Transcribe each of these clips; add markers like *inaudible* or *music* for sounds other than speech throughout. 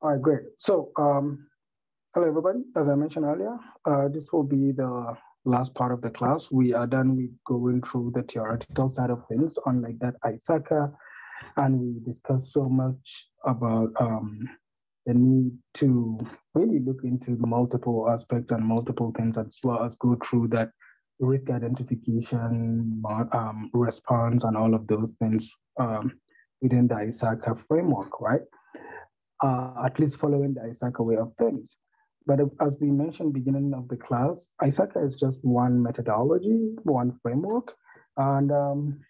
All right, great. So, um, hello everybody. As I mentioned earlier, uh, this will be the last part of the class. We are done with going through the theoretical side of things on like that ISACA, and we discussed so much about um, the need to really look into multiple aspects and multiple things as well as go through that risk identification, um, response, and all of those things um, within the ISACA framework, right? Uh, at least following the ISACA way of things. But as we mentioned beginning of the class, ISACA is just one methodology, one framework. And um,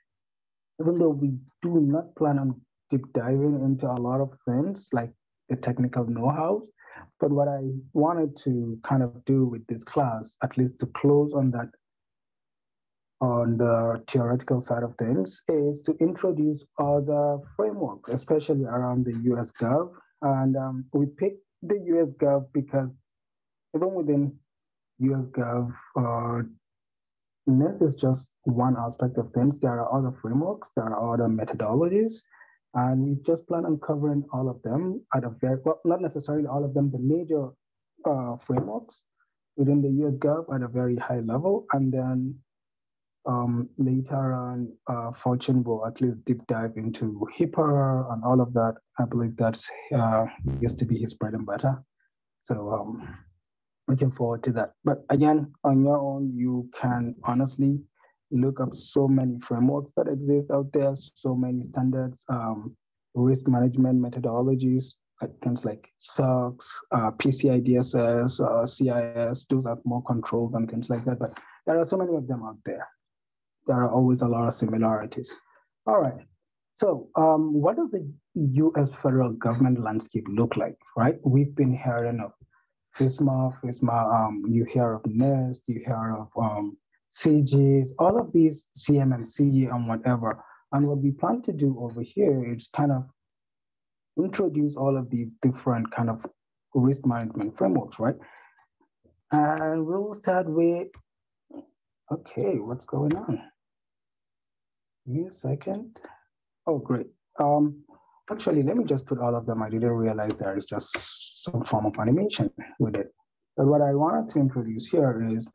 even though we do not plan on deep diving into a lot of things like the technical know-how, but what I wanted to kind of do with this class, at least to close on that on the theoretical side of things is to introduce other frameworks, especially around the US Gov. And um, we picked the US Gov because even within US Gov, uh, NIST is just one aspect of things. There are other frameworks, there are other methodologies, and we just plan on covering all of them at a very, well, not necessarily all of them, the major uh, frameworks within the US Gov at a very high level. And then um, later on, uh, Fortune will at least deep dive into HIPAA and all of that. I believe that's uh, used to be his bread and butter. So um, looking forward to that. But again, on your own, you can honestly look up so many frameworks that exist out there, so many standards, um, risk management methodologies, like things like SOX, uh, PCI DSS, uh, CIS, those have more controls and things like that. But there are so many of them out there. There are always a lot of similarities. All right. So um, what does the US federal government landscape look like, right? We've been hearing of FISMA, FISMA, um, you hear of NIST, you hear of um, CJIS, all of these CMMC and whatever. And what we plan to do over here is kind of introduce all of these different kind of risk management frameworks, right? And we'll start with, okay, what's going on? Me a second. Oh, great. Um, actually, let me just put all of them. I didn't realize there is just some form of animation with it. But what I wanted to introduce here is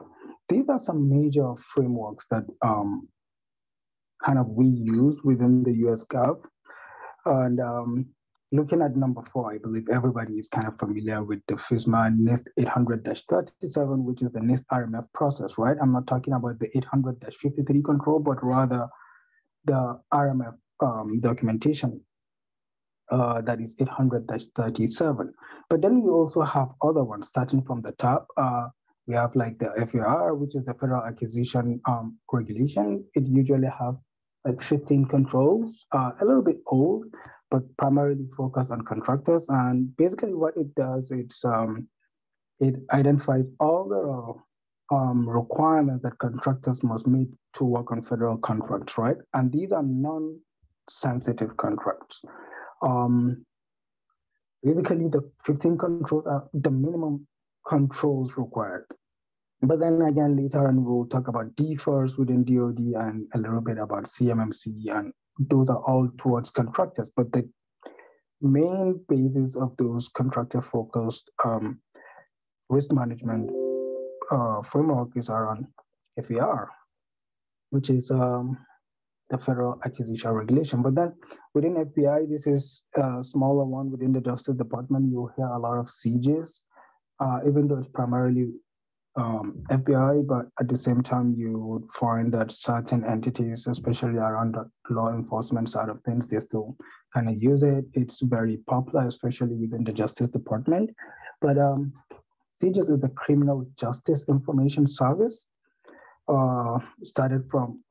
these are some major frameworks that um, kind of we use within the US Gov. And um, looking at number four, I believe everybody is kind of familiar with the FISMA NIST 800-37, which is the NIST RMF process, right? I'm not talking about the 800-53 control, but rather the RMF um, documentation uh, that is 800-37. But then we also have other ones starting from the top. Uh, we have like the FAR, which is the Federal Acquisition um, Regulation. It usually have like 15 controls, uh, a little bit old, but primarily focused on contractors. And basically what it does, it's um, it identifies all the um, requirements that contractors must meet to work on federal contracts, right? And these are non-sensitive contracts. Um, basically, the 15 controls are the minimum controls required. But then again, later on, we'll talk about DFARS within DoD and a little bit about CMMC, and those are all towards contractors. But the main basis of those contractor-focused um, risk management uh, framework is around FAR, which is um, the Federal Acquisition Regulation. But then within FBI, this is a smaller one within the Justice Department. You hear a lot of CJIS, uh, even though it's primarily um, FBI, but at the same time, you would find that certain entities, especially around the law enforcement side of things, they still kind of use it. It's very popular, especially within the Justice Department. But um, CJIS is the Criminal Justice Information Service. Uh, started from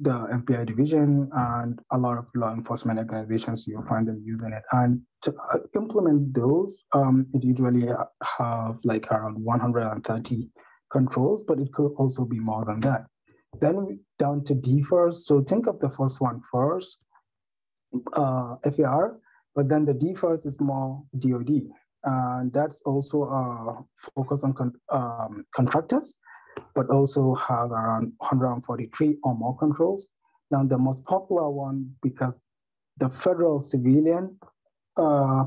the FBI division and a lot of law enforcement organizations, you'll find them using it. And to uh, implement those, um, it usually have like around 130 controls, but it could also be more than that. Then down to DFARS. So think of the first one first, uh, FAR, but then the DFARS is more DOD. And that's also uh, focused on con um, contractors but also has around 143 or more controls. Now, the most popular one, because the federal civilian uh,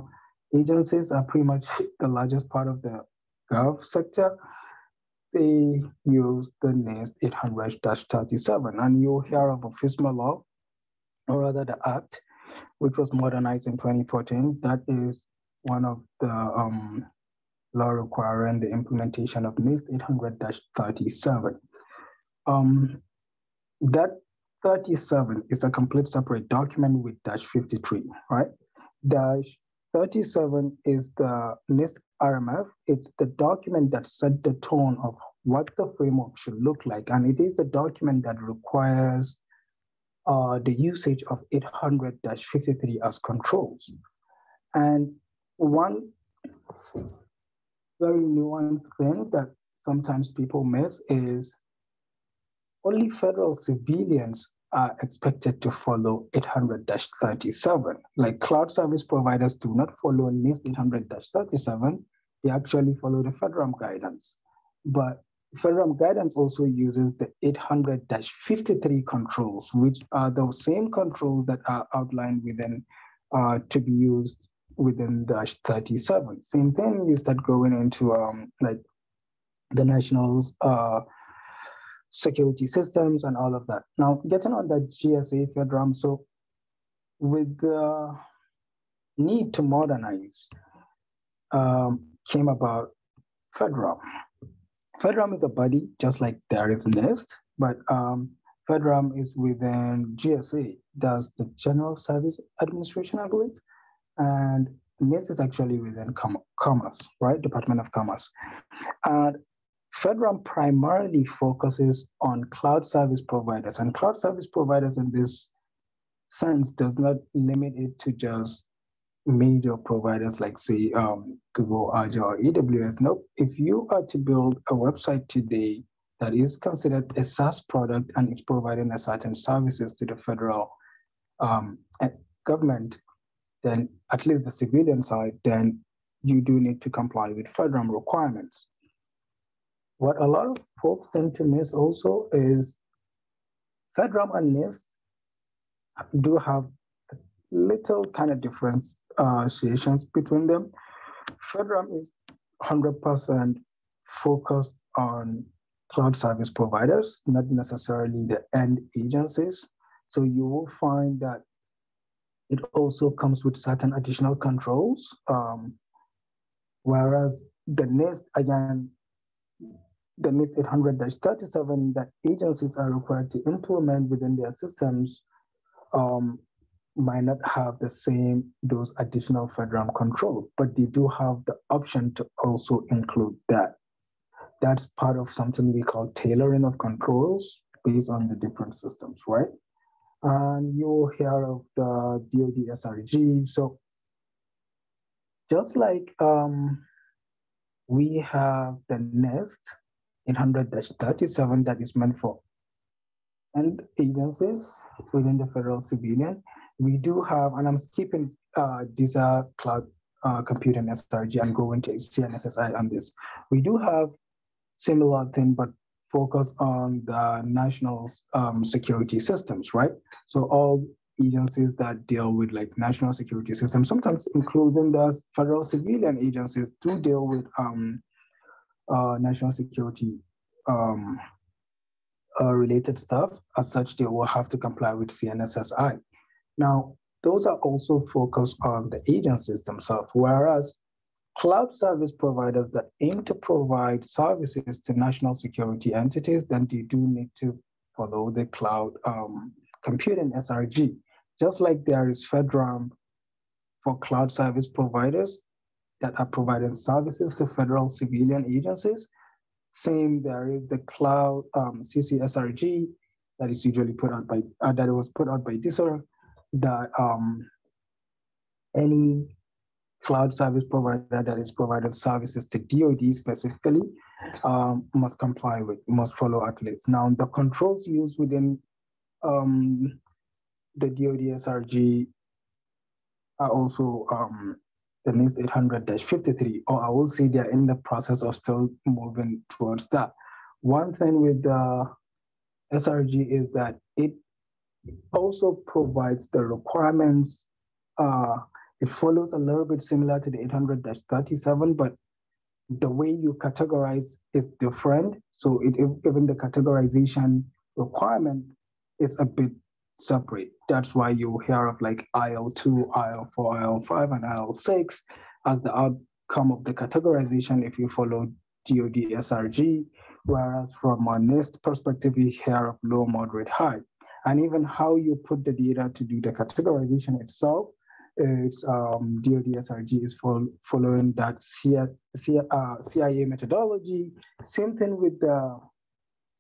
agencies are pretty much the largest part of the gov sector. They use the NIST 800-37, and you'll hear of a FISMA law, or rather the act, which was modernized in 2014. That is one of the um, law requiring the implementation of NIST 800-37. Um, that 37 is a complete separate document with dash 53, right? Dash 37 is the NIST RMF. It's the document that set the tone of what the framework should look like. And it is the document that requires uh, the usage of 800-53 as controls. And one very nuanced thing that sometimes people miss is only federal civilians are expected to follow 800-37. Like cloud service providers do not follow NIST 800-37, they actually follow the FedRAMP guidance. But FedRAMP guidance also uses the 800-53 controls, which are the same controls that are outlined within uh, to be used within dash 37. Same thing, you start going into um, like the nationals uh, security systems and all of that. Now, getting on the GSA FedRAMP, so with the need to modernize um, came about FedRAMP. FedRAMP is a body just like there is NIST, but um, FedRAMP is within GSA, that's the General Service Administration, I believe. And NIST is actually within Com Commerce, right? Department of Commerce. And FedRAMP primarily focuses on cloud service providers, and cloud service providers in this sense does not limit it to just major providers like say um, Google, Azure, or AWS. Nope. If you are to build a website today that is considered a SaaS product and it's providing a certain services to the federal um, government, then at least the civilian side, then you do need to comply with FedRAMP requirements. What a lot of folks tend to miss also is FedRAMP and NIST do have little kind of difference associations between them. FedRAMP is 100% focused on cloud service providers, not necessarily the end agencies. So you will find that it also comes with certain additional controls. Um, whereas the NIST, again, the NIST 800-37 that agencies are required to implement within their systems um, might not have the same, those additional FedRAMP control, but they do have the option to also include that. That's part of something we call tailoring of controls based on the different systems, right? And you'll hear of the DoD SRG. So just like um, we have the NIST 800-37 that is meant for and agencies within the federal civilian, we do have, and I'm skipping uh, Cloud uh, Computing SRG and going to CNSSI on this. We do have similar thing, but focus on the national um, security systems, right? So all agencies that deal with like national security systems, sometimes including the federal civilian agencies do deal with um, uh, national security um, uh, related stuff. As such, they will have to comply with CNSSI. Now, those are also focused on the agencies themselves, whereas cloud service providers that aim to provide services to national security entities, then they do need to follow the cloud um, computing SRG. Just like there is FedRAMP for cloud service providers that are providing services to federal civilian agencies, same there is the cloud um, CCSRG that is usually put out by, uh, that was put out by DISA that um, any cloud service provider that is providing services to DoD specifically um, must comply with, must follow at least. Now, the controls used within um, the DoD SRG are also um, the NIST 800-53, or I will say they're in the process of still moving towards that. One thing with the SRG is that it also provides the requirements, uh, It follows a little bit similar to the 800-37, but the way you categorize is different. So it, even the categorization requirement is a bit separate. That's why you hear of like IL2, IL4, IL5, and IL6 as the outcome of the categorization if you follow DoD SRG, whereas from a NIST perspective, you hear of low, moderate, high. And even how you put the data to do the categorization itself, it's um, DoD SRG is following that CIA, uh, CIA methodology. Same thing with the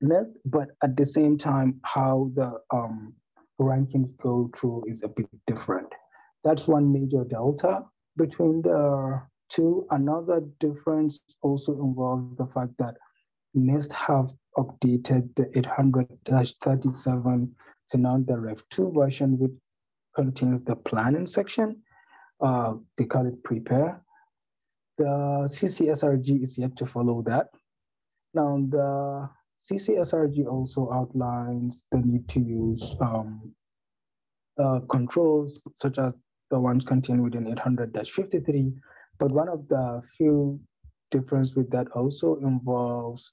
NIST, but at the same time, how the um, rankings go through is a bit different. That's one major delta between the two. Another difference also involves the fact that NIST have updated the 800-37 to now the Rev 2 version, which contains the planning section. Uh, they call it prepare. The CCSRG is yet to follow that. Now, the CCSRG also outlines the need to use um, uh, controls such as the ones contained within 800-53. But one of the few difference with that also involves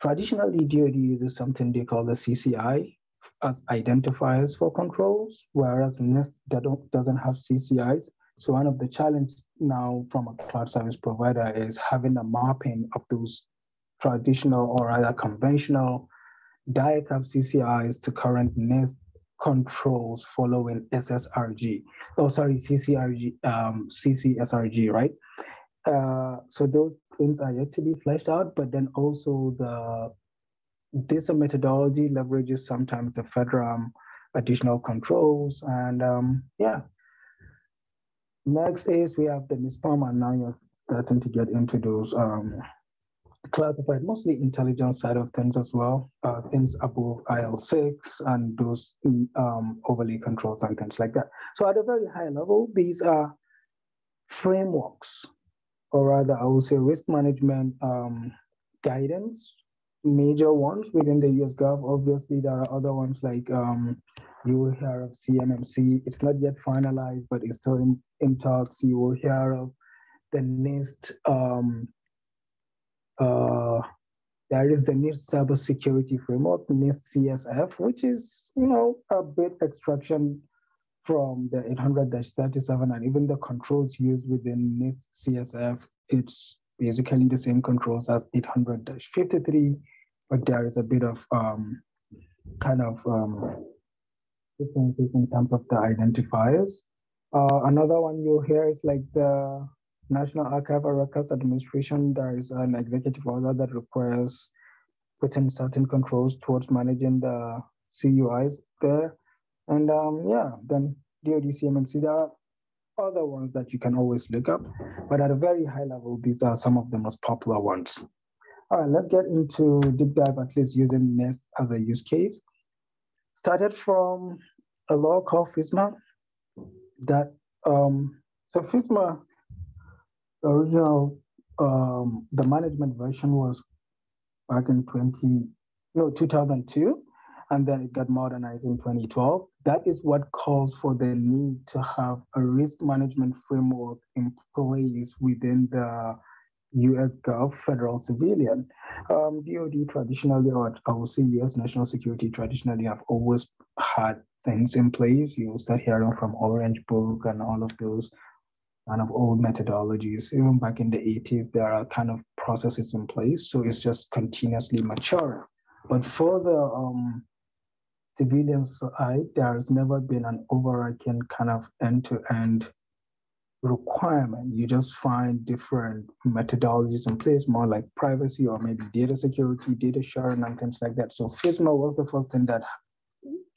traditionally DoD uses something they call the CCI as identifiers for controls, whereas NIST doesn't have CCIs. So one of the challenges now from a cloud service provider is having a mapping of those traditional or rather conventional DIACAP CCIs to current NIST controls following SSRG. Oh, sorry, CCRG, um, CCSRG, right? Uh, so those things are yet to be fleshed out, but then also the this methodology leverages sometimes the FedRAMP additional controls, and um, yeah. Next is we have the NISPOM, and now you're starting to get into those um, classified, mostly intelligence side of things as well, uh, things above IL6 and those um, overlay controls and things like that. So at a very high level, these are frameworks, or rather I would say risk management um, guidance, major ones within the US Gov. Obviously, there are other ones like um, you will hear of CMMC. It's not yet finalized, but it's still in, in talks. You will hear of the NIST um, uh, there is the NIST cybersecurity framework, NIST CSF, which is, you know, a bit extraction from the 800-37 and even the controls used within NIST CSF. It's basically the same controls as 800-53, but there is a bit of um, kind of um, differences in terms of the identifiers. Uh, another one you'll hear is like the National Archival Records Administration, there is an executive order that requires putting certain controls towards managing the CUIs there. And um, yeah, then DoD CMMC, there are other ones that you can always look up, but at a very high level, these are some of the most popular ones. All right, let's get into deep dive, at least using NIST as a use case. Started from a law called FISMA that, um, so FISMA the original, um, the management version was back in 20, no, 2002, and then it got modernized in 2012. That is what calls for the need to have a risk management framework in place within the US Gov federal civilian. Um, DoD traditionally, or I say US national security traditionally have always had things in place. You'll start hearing from Orange Book and all of those kind of old methodologies. Even back in the 80s, there are kind of processes in place. So it's just continuously maturing. But for the um, civilian side, there has never been an overarching kind of end-to-end requirement. You just find different methodologies in place, more like privacy or maybe data security, data sharing, and things like that. So FISMA was the first thing that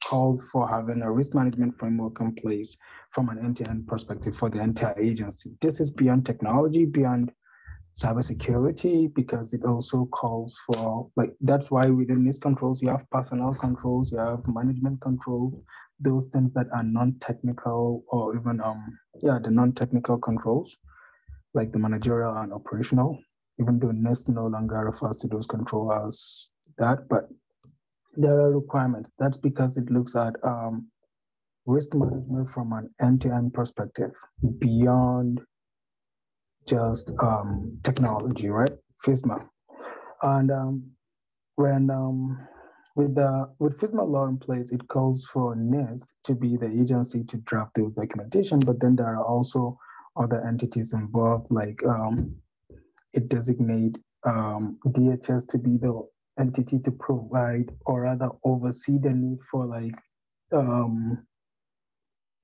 called for having a risk management framework in place from an end-to-end perspective for the entire agency. This is beyond technology, beyond cybersecurity, because it also calls for like that's why within these controls you have personnel controls, you have management controls, those things that are non-technical or even um yeah the non-technical controls like the managerial and operational. Even though NIST no longer refers to those controls as that, but there are requirements. That's because it looks at um, risk management from an end-to-end perspective beyond just um, technology, right? FISMA. And um, when um, with the with FISMA law in place, it calls for NIST to be the agency to draft those documentation, but then there are also other entities involved, like um, it designate um, DHS to be the entity to provide or rather oversee the need for like um,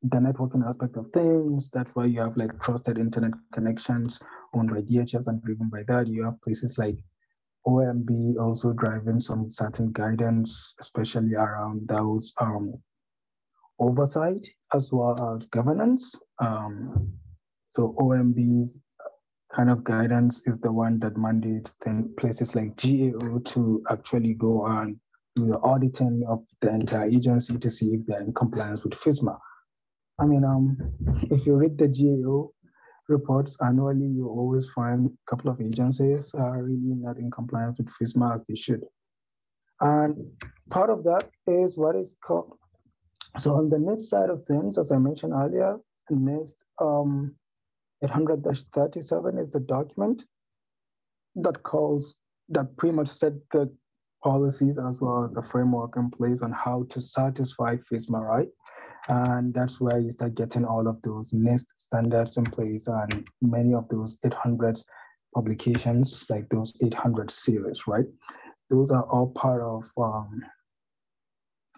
the networking aspect of things. That's why you have like trusted internet connections owned by DHS, and driven by that, you have places like OMB also driving some certain guidance, especially around those um, oversight as well as governance. Um, so OMB's kind of guidance is the one that mandates then places like GAO to actually go and do the auditing of the entire agency to see if they're in compliance with FISMA. I mean, um, if you read the GAO reports annually, you always find a couple of agencies are really not in compliance with FISMA as they should. And part of that is what is called, so on the NIST side of things, as I mentioned earlier, NIST um, 800-37 is the document that calls, that pretty much set the policies as well as the framework in place on how to satisfy FISMA, right? And that's where you start getting all of those NIST standards in place and many of those 800 publications, like those 800 series, right? Those are all part of um,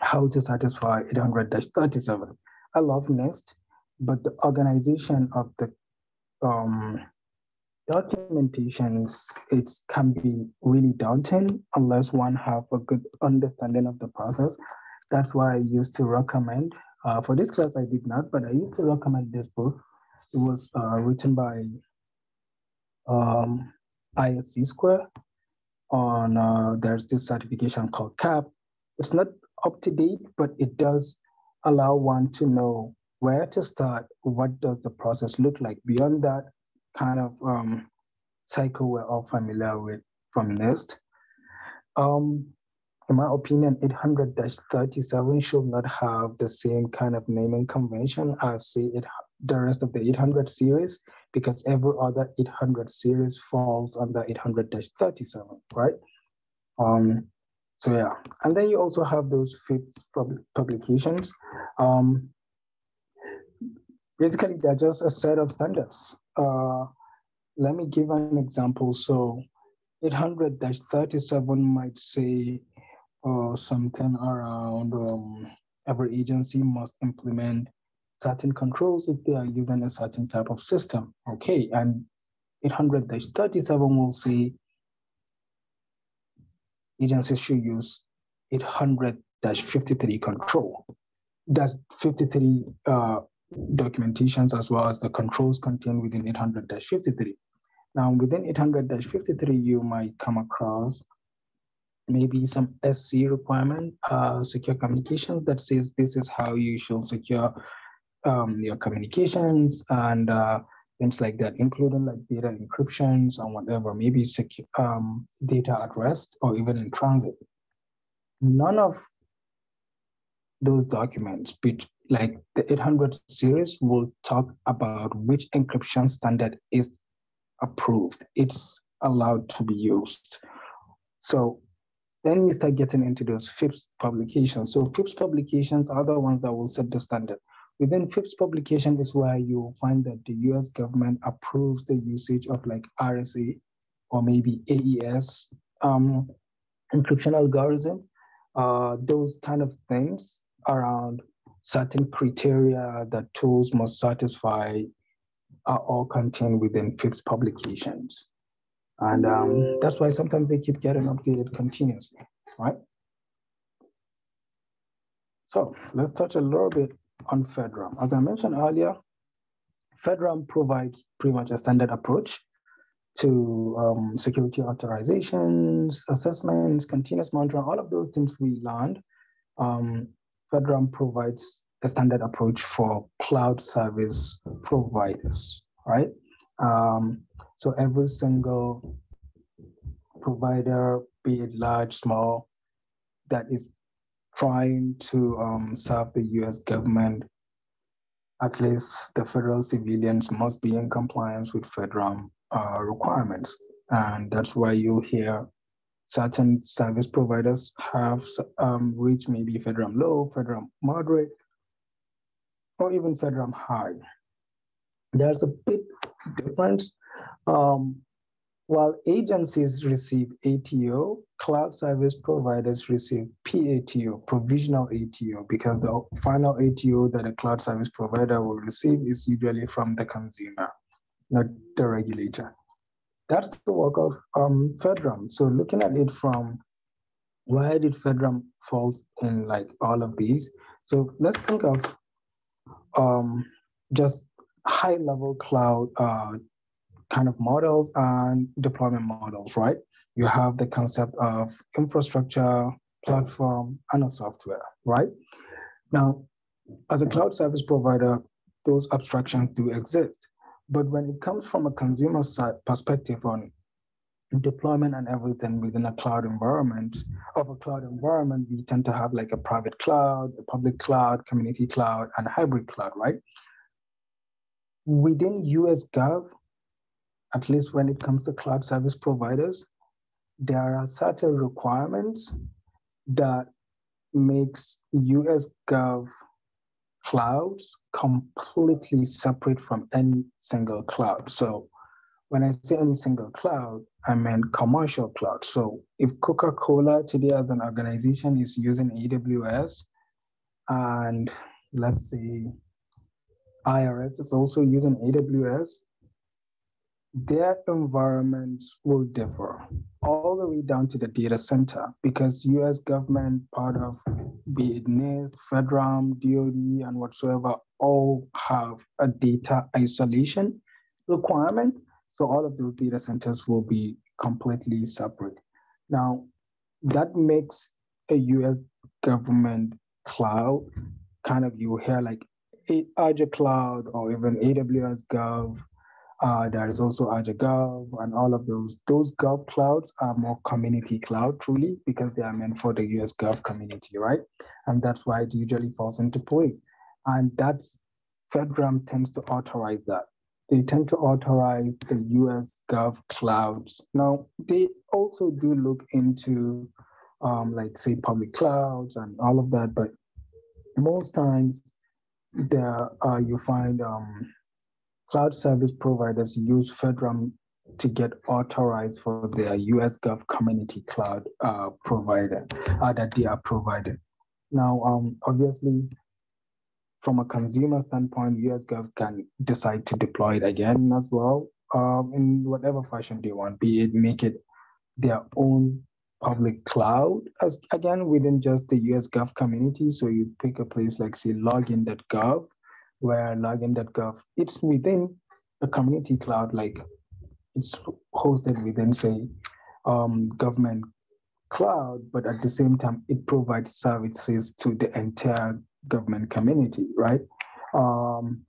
how to satisfy 800-37. I love NIST, but the organization of the um, documentations it can be really daunting unless one have a good understanding of the process. That's why I used to recommend uh, for this class, I did not, but I used to recommend this book. It was uh, written by um, ISC Square on, uh, there's this certification called CAP. It's not up to date, but it does allow one to know where to start, what does the process look like. Beyond that kind of um, cycle we're all familiar with from NIST. Um, in my opinion, 800-37 should not have the same kind of naming convention as the rest of the 800 series, because every other 800 series falls under 800-37, right? Um, so yeah, and then you also have those FIPS pub publications. Um, basically, they're just a set of standards. Uh, let me give an example. So 800-37 might say or something around um, every agency must implement certain controls if they are using a certain type of system. Okay, and 800-37 will say agencies should use 800-53 control. That's 53 uh, documentations as well as the controls contained within 800-53. Now within 800-53, you might come across maybe some SC requirement, uh, secure communications that says this is how you should secure um, your communications and uh, things like that, including like data encryptions and whatever, maybe secure um, data at rest or even in transit. None of those documents, but like the 800 series, will talk about which encryption standard is approved. It's allowed to be used. So then you start getting into those FIPS publications. So FIPS publications are the ones that will set the standard. Within FIPS publication is where you find that the US government approves the usage of like RSA or maybe AES um, encryption algorithm. Uh, those kind of things around certain criteria that tools must satisfy are all contained within FIPS publications. And um, that's why sometimes they keep getting updated continuously, right? So let's touch a little bit on FedRAMP. As I mentioned earlier, FedRAMP provides pretty much a standard approach to um, security authorizations, assessments, continuous monitoring, all of those things we learned. Um, FedRAMP provides a standard approach for cloud service providers, right? Um, so every single provider, be it large, small, that is trying to um, serve the US government, at least the federal civilians must be in compliance with federal uh, requirements. And that's why you hear certain service providers have um, reached maybe FedRAMP low, FedRAMP moderate, or even FedRAMP high. There's a big difference. Um, while agencies receive ATO, cloud service providers receive PATO, provisional ATO, because the final ATO that a cloud service provider will receive is usually from the consumer, not the regulator. That's the work of um, FedRAMP. So looking at it from why did FedRAMP falls in like all of these? So let's think of um, just high level cloud uh, kind of models and deployment models, right? You have the concept of infrastructure, platform, and a software, right? Now, as a cloud service provider, those abstractions do exist. But when it comes from a consumer side perspective on deployment and everything within a cloud environment, of a cloud environment, we tend to have like a private cloud, a public cloud, community cloud, and hybrid cloud, right? Within US Gov, at least when it comes to cloud service providers, there are certain requirements that makes US Gov clouds completely separate from any single cloud. So when I say any single cloud, I mean commercial cloud. So if Coca-Cola today as an organization is using AWS and let's say IRS is also using AWS, their environments will differ all the way down to the data center because US government, part of be it NIST, FedRAMP, DOD, and whatsoever, all have a data isolation requirement. So all of those data centers will be completely separate. Now, that makes a US government cloud kind of you hear like Azure Cloud or even AWS Gov uh, there is also Azure Gov and all of those. Those Gov clouds are more community cloud truly because they are meant for the US Gov community, right? And that's why it usually falls into place. And that's FedRAMP tends to authorize that. They tend to authorize the US Gov clouds. Now, they also do look into um, like say public clouds and all of that, but most times there uh, you find um, cloud service providers use FedRAMP to get authorized for their US Gov community cloud uh, provider uh, that they are provided. Now, um, obviously, from a consumer standpoint, US Gov can decide to deploy it again as well um, in whatever fashion they want, be it make it their own public cloud as again within just the US Gov community. So you pick a place like say login.gov where login.gov, it's within a community cloud, like it's hosted within, say, um, government cloud, but at the same time, it provides services to the entire government community, right? Um,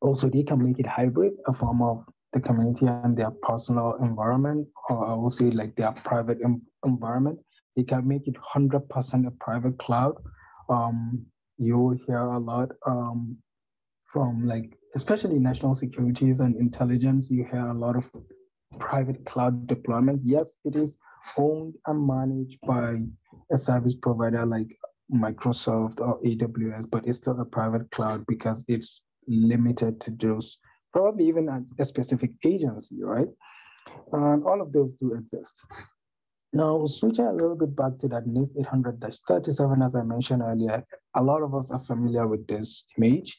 also, they can make it hybrid, a form of the community and their personal environment, or I will say like their private environment. They can make it 100% a private cloud. Um, you hear a lot um, from like, especially national securities and intelligence, you hear a lot of private cloud deployment. Yes, it is owned and managed by a service provider like Microsoft or AWS, but it's still a private cloud because it's limited to those, probably even a, a specific agency, right? And all of those do exist. Now, switching a little bit back to that NIST 800-37, as I mentioned earlier, a lot of us are familiar with this image,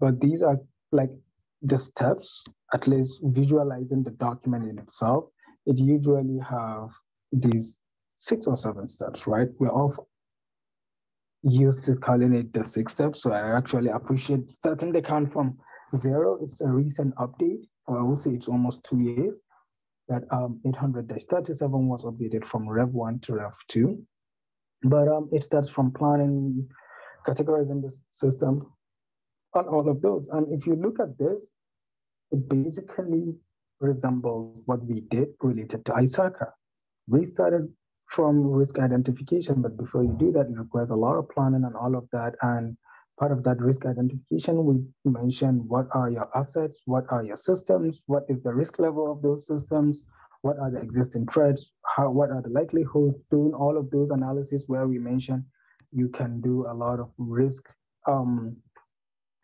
but these are like the steps, at least visualizing the document in itself. It usually have these six or seven steps, right? We're all used to calling it the six steps. So I actually appreciate starting the count from zero. It's a recent update, I would say it's almost two years that um, 800-37 was updated from Rev 1 to Rev 2. But um, it starts from planning, categorizing the system, on all of those. And if you look at this, it basically resembles what we did related to ISACA. We started from risk identification, but before you do that, it requires a lot of planning and all of that. And part of that risk identification, we mentioned what are your assets, what are your systems, what is the risk level of those systems, what are the existing threats, how what are the likelihoods, doing all of those analysis where we mentioned you can do a lot of risk um,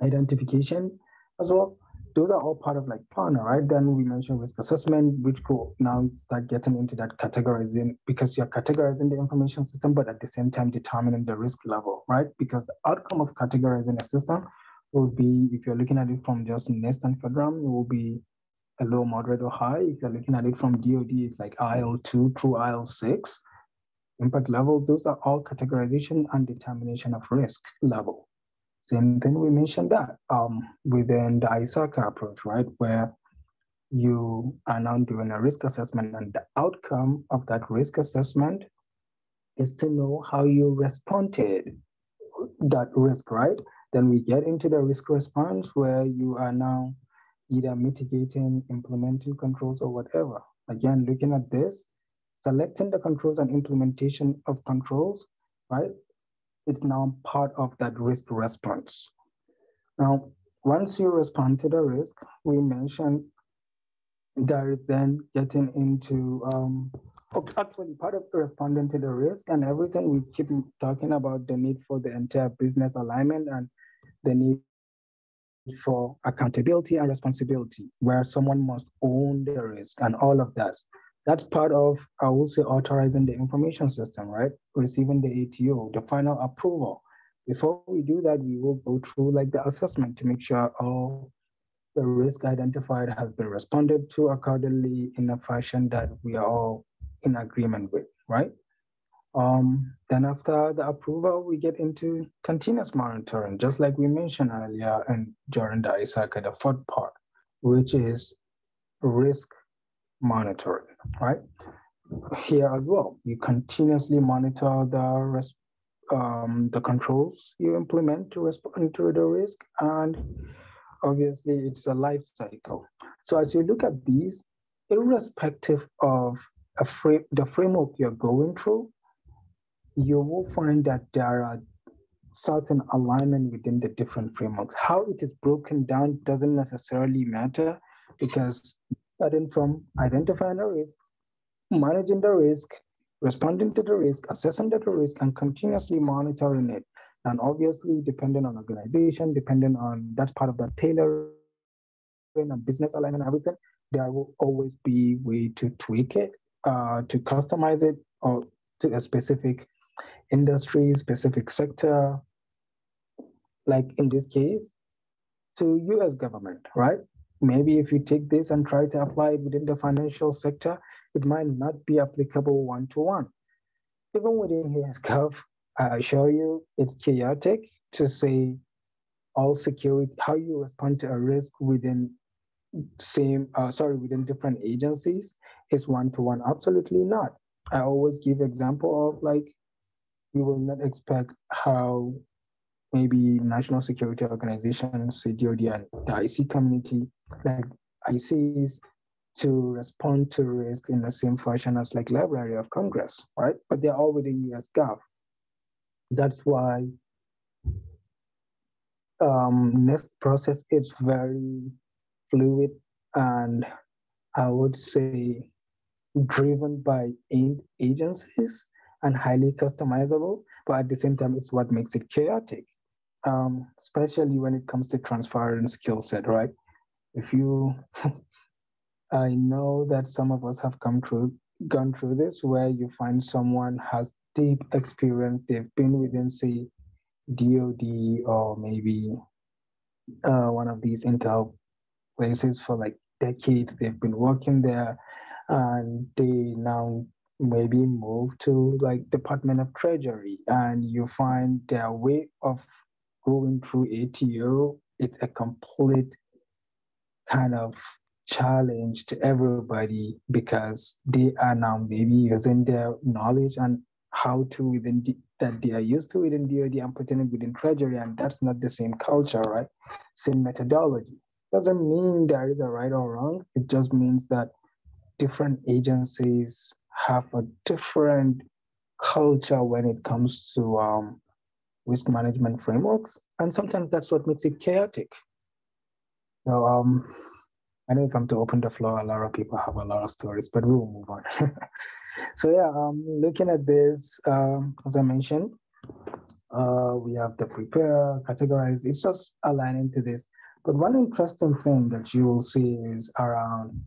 identification as well. Those are all part of like planner, right? Then we mentioned risk assessment, which could now start getting into that categorizing because you're categorizing the information system, but at the same time determining the risk level, right? Because the outcome of categorizing a system will be, if you're looking at it from just NIST and FedRAMP, it will be a low, moderate, or high. If you're looking at it from DoD, it's like IL2 through IL6. Impact level, those are all categorization and determination of risk level. Same thing, we mentioned that um, within the ISACA approach, right, where you are now doing a risk assessment and the outcome of that risk assessment is to know how you responded to that risk, right? Then we get into the risk response where you are now either mitigating, implementing controls or whatever. Again, looking at this, selecting the controls and implementation of controls, right? It's now part of that risk response. Now, once you respond to the risk, we mentioned that then getting into, um, actually part of responding to the risk and everything, we keep talking about the need for the entire business alignment and the need for accountability and responsibility, where someone must own the risk and all of that. That's part of, I will say, authorizing the information system, right? Receiving the ATO, the final approval. Before we do that, we will go through like the assessment to make sure all the risk identified has been responded to accordingly in a fashion that we are all in agreement with, right? Um, then after the approval, we get into continuous monitoring, just like we mentioned earlier and during the ISACA, the fourth part, which is risk monitoring, right? Here as well, you continuously monitor the um, the controls you implement to respond to the risk, and obviously it's a life cycle. So as you look at these, irrespective of frame, the framework you're going through, you will find that there are certain alignment within the different frameworks. How it is broken down doesn't necessarily matter because starting from identifying the risk, managing the risk, responding to the risk, assessing the risk, and continuously monitoring it. And obviously, depending on organization, depending on that part of the tailoring and business alignment, everything, there will always be way to tweak it, uh, to customize it, or to a specific industry, specific sector, like in this case, to US government, right? Maybe if you take this and try to apply it within the financial sector, it might not be applicable one-to-one. Even within USGov, I assure you it's chaotic to say all security, how you respond to a risk within same, uh, sorry, within different agencies is one-to-one. Absolutely not. I always give example of like you will not expect how maybe national security organizations, DOD and the IC community, like ICs, to respond to risk in the same fashion as like Library of Congress, right? But they're all within US Gov. That's why um, NIST process is very fluid and I would say driven by agencies and highly customizable, but at the same time, it's what makes it chaotic, um, especially when it comes to transferring skill set, right? If you, *laughs* I know that some of us have come through, gone through this, where you find someone has deep experience, they've been within, say, DoD or maybe uh, one of these intel places for like decades. They've been working there, and they now maybe move to like Department of Treasury and you find their way of going through ATO, it's a complete kind of challenge to everybody because they are now maybe using their knowledge and how to within the, that they are used to within DoD and putting it within Treasury, and that's not the same culture, right? Same methodology. Doesn't mean there is a right or wrong. It just means that different agencies have a different culture when it comes to um, risk management frameworks. And sometimes that's what makes it chaotic. So um, I know if I'm to open the floor, a lot of people have a lot of stories, but we will move on. *laughs* so yeah, um, looking at this, um, as I mentioned, uh, we have the prepare, categorize, it's just aligning to this. But one interesting thing that you will see is around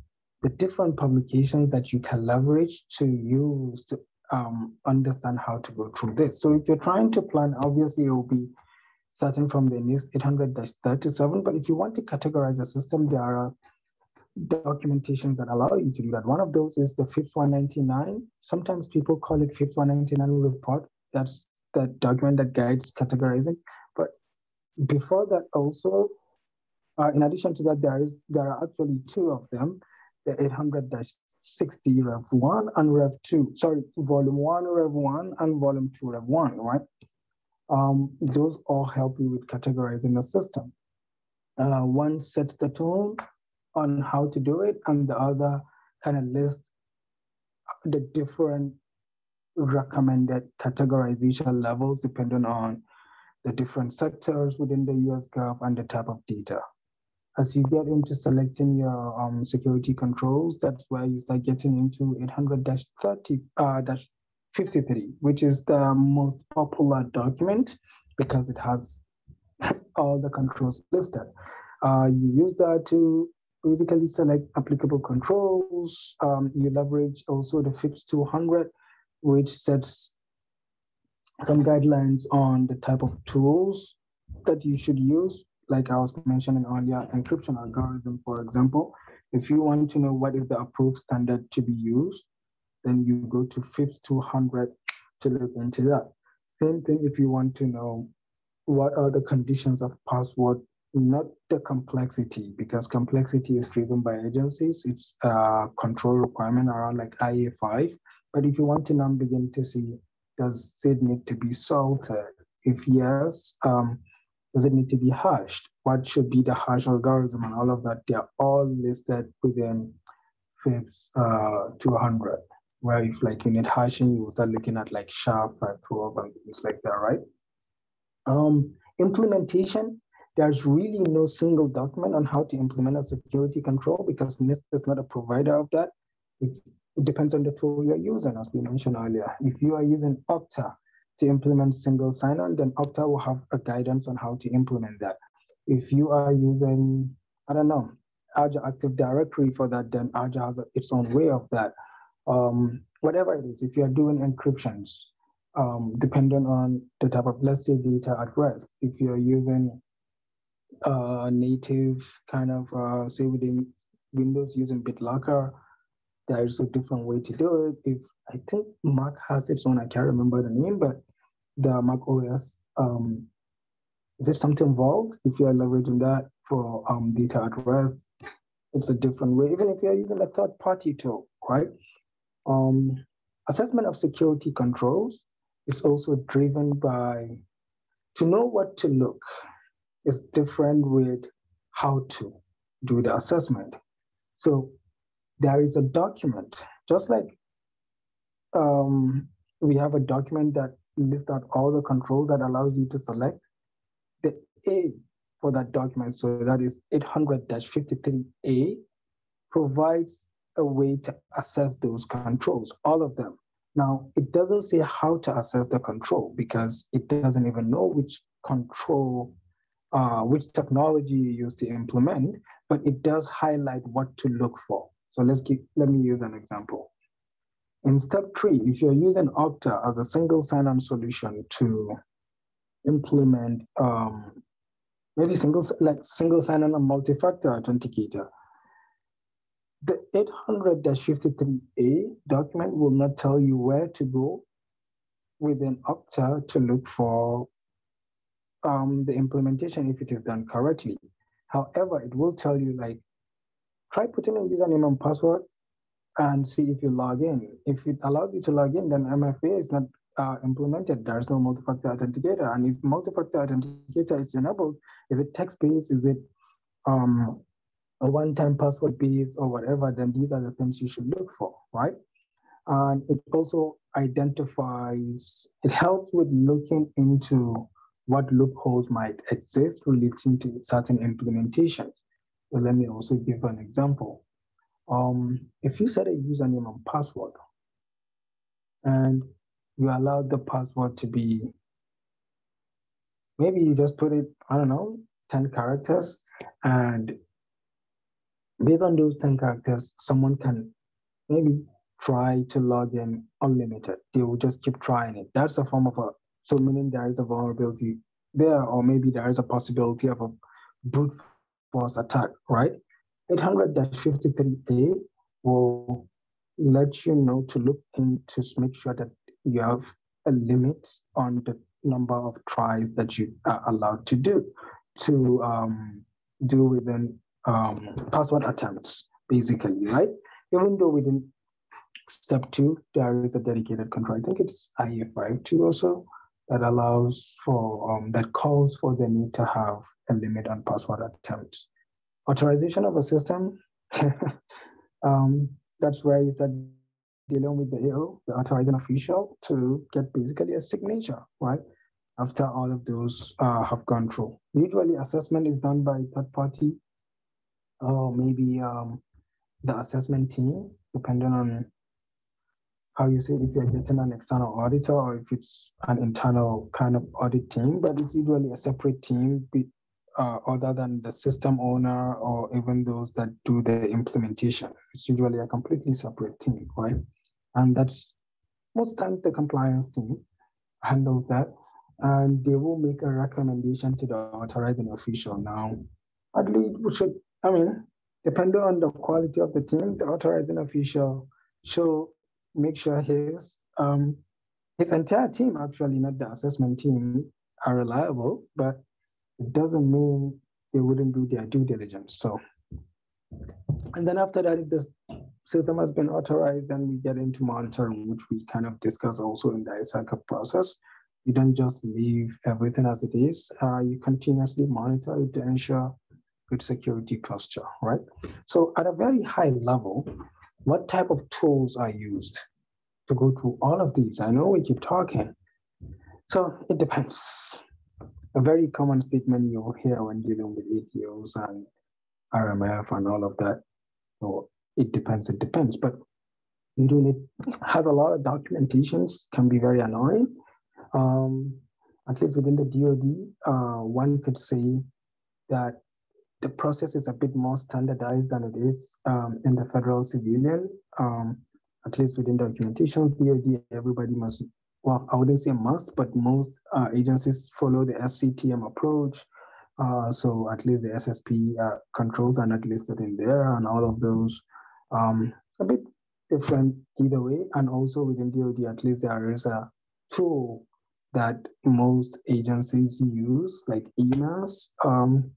the different publications that you can leverage to use to um, understand how to go through this. So if you're trying to plan, obviously it will be starting from the NIST 800-37, but if you want to categorize a system, there are documentations that allow you to do that. One of those is the FIPS 199. Sometimes people call it FIPS 199 report. That's the document that guides categorizing. But before that also, uh, in addition to that, there is there are actually two of them, the 800-60 Rev 1 and Rev 2. Sorry, Volume 1 Rev 1 and Volume 2 Rev 1, right? Um, those all help you with categorizing the system. Uh, one sets the tone on how to do it, and the other kind of lists the different recommended categorization levels depending on the different sectors within the US Gov and the type of data. As you get into selecting your um, security controls, that's where you start getting into 800-30 uh, 53, which is the most popular document because it has *laughs* all the controls listed. Uh, you use that to basically select applicable controls. Um, you leverage also the FIPS 200, which sets some guidelines on the type of tools that you should use. Like I was mentioning earlier, encryption algorithm, for example. If you want to know what is the approved standard to be used, then you go to FIPS 200 to look into that. Same thing if you want to know what are the conditions of password, not the complexity, because complexity is driven by agencies. It's a control requirement around like IA5. But if you want to now begin to see, does it need to be salted? If yes, um, does it need to be hashed? What should be the hash algorithm and all of that? They're all listed within FIPS uh, 200 where if like you need hashing, you will start looking at like SHA-512 and things like that, right? Um, implementation, there's really no single document on how to implement a security control because NIST is not a provider of that. It, it depends on the tool you're using, as we mentioned earlier. If you are using Okta to implement single sign-on, then Okta will have a guidance on how to implement that. If you are using, I don't know, Azure Active Directory for that, then Azure has its own way of that um, whatever it is, if you're doing encryptions, um, depending on the type of, let's say, data at rest, if you're using native kind of, uh, say, within Windows using BitLocker, there's a different way to do it. If I think Mac has its own, I can't remember the name, but the Mac OS, um, is it something involved? If you're leveraging that for um, data at rest, it's a different way, even if you're using a third party tool, right? Um, assessment of security controls is also driven by to know what to look is different with how to do the assessment. So there is a document, just like um, we have a document that lists out all the controls that allows you to select the A for that document. So that is 800-53A provides a way to assess those controls, all of them. Now, it doesn't say how to assess the control because it doesn't even know which control, uh, which technology you use to implement, but it does highlight what to look for. So let's keep, let me use an example. In step three, if you're using Okta as a single sign-on solution to implement um, maybe single like single sign-on and multi-factor authenticator, the 800-53A document will not tell you where to go with within Okta to look for um, the implementation if it is done correctly. However, it will tell you like, try putting in username and password and see if you log in. If it allows you to log in, then MFA is not uh, implemented. There's no multi-factor authenticator. And if multi-factor authenticator is enabled, is it text-based? Is it um, a one-time password base or whatever, then these are the things you should look for, right? And it also identifies, it helps with looking into what loopholes might exist relating to certain implementations. So let me also give an example. Um, if you set a username and password, and you allow the password to be, maybe you just put it, I don't know, 10 characters, and based on those 10 characters, someone can maybe try to log in unlimited. They will just keep trying it. That's a form of a, so meaning there is a vulnerability there, or maybe there is a possibility of a brute force attack, right? 800-53A will let you know to look in to make sure that you have a limit on the number of tries that you are allowed to do to um, do within um, password attempts, basically, right? Even though within step two, there is a dedicated control. I think it's IE52 also that allows for, um, that calls for the need to have a limit on password attempts. Authorization of a system, *laughs* um, that's where is that dealing with the AO, the authorizing official, to get basically a signature, right? After all of those uh, have gone through. Usually assessment is done by third party or maybe um, the assessment team, depending on how you say if you're getting an external auditor or if it's an internal kind of audit team, but it's usually a separate team uh, other than the system owner or even those that do the implementation. It's usually a completely separate team, right? And that's most times the compliance team handles that and they will make a recommendation to the authorizing official. Now, at least we should, I mean, depending on the quality of the team, the authorizing official should make sure his um, his entire team, actually, not the assessment team, are reliable, but it doesn't mean they wouldn't do their due diligence. So, and then after that, if the system has been authorized, then we get into monitoring, which we kind of discuss also in the ISACA process. You don't just leave everything as it is. Uh, you continuously monitor it to ensure security posture, right? So at a very high level, what type of tools are used to go through all of these? I know we keep talking. So it depends. A very common statement you'll hear when dealing with ATOs and RMF and all of that. So it depends, it depends. But doing it has a lot of documentations, can be very annoying. Um, at least within the DoD, uh, one could say that the process is a bit more standardized than it is um, in the federal civilian. Um, at least within documentation, DoD, everybody must, well, I wouldn't say must, but most uh, agencies follow the SCTM approach. Uh, so at least the SSP uh, controls are not listed in there and all of those. Um, a bit different either way. And also within DoD, at least there is a tool that most agencies use, like eMASS, um,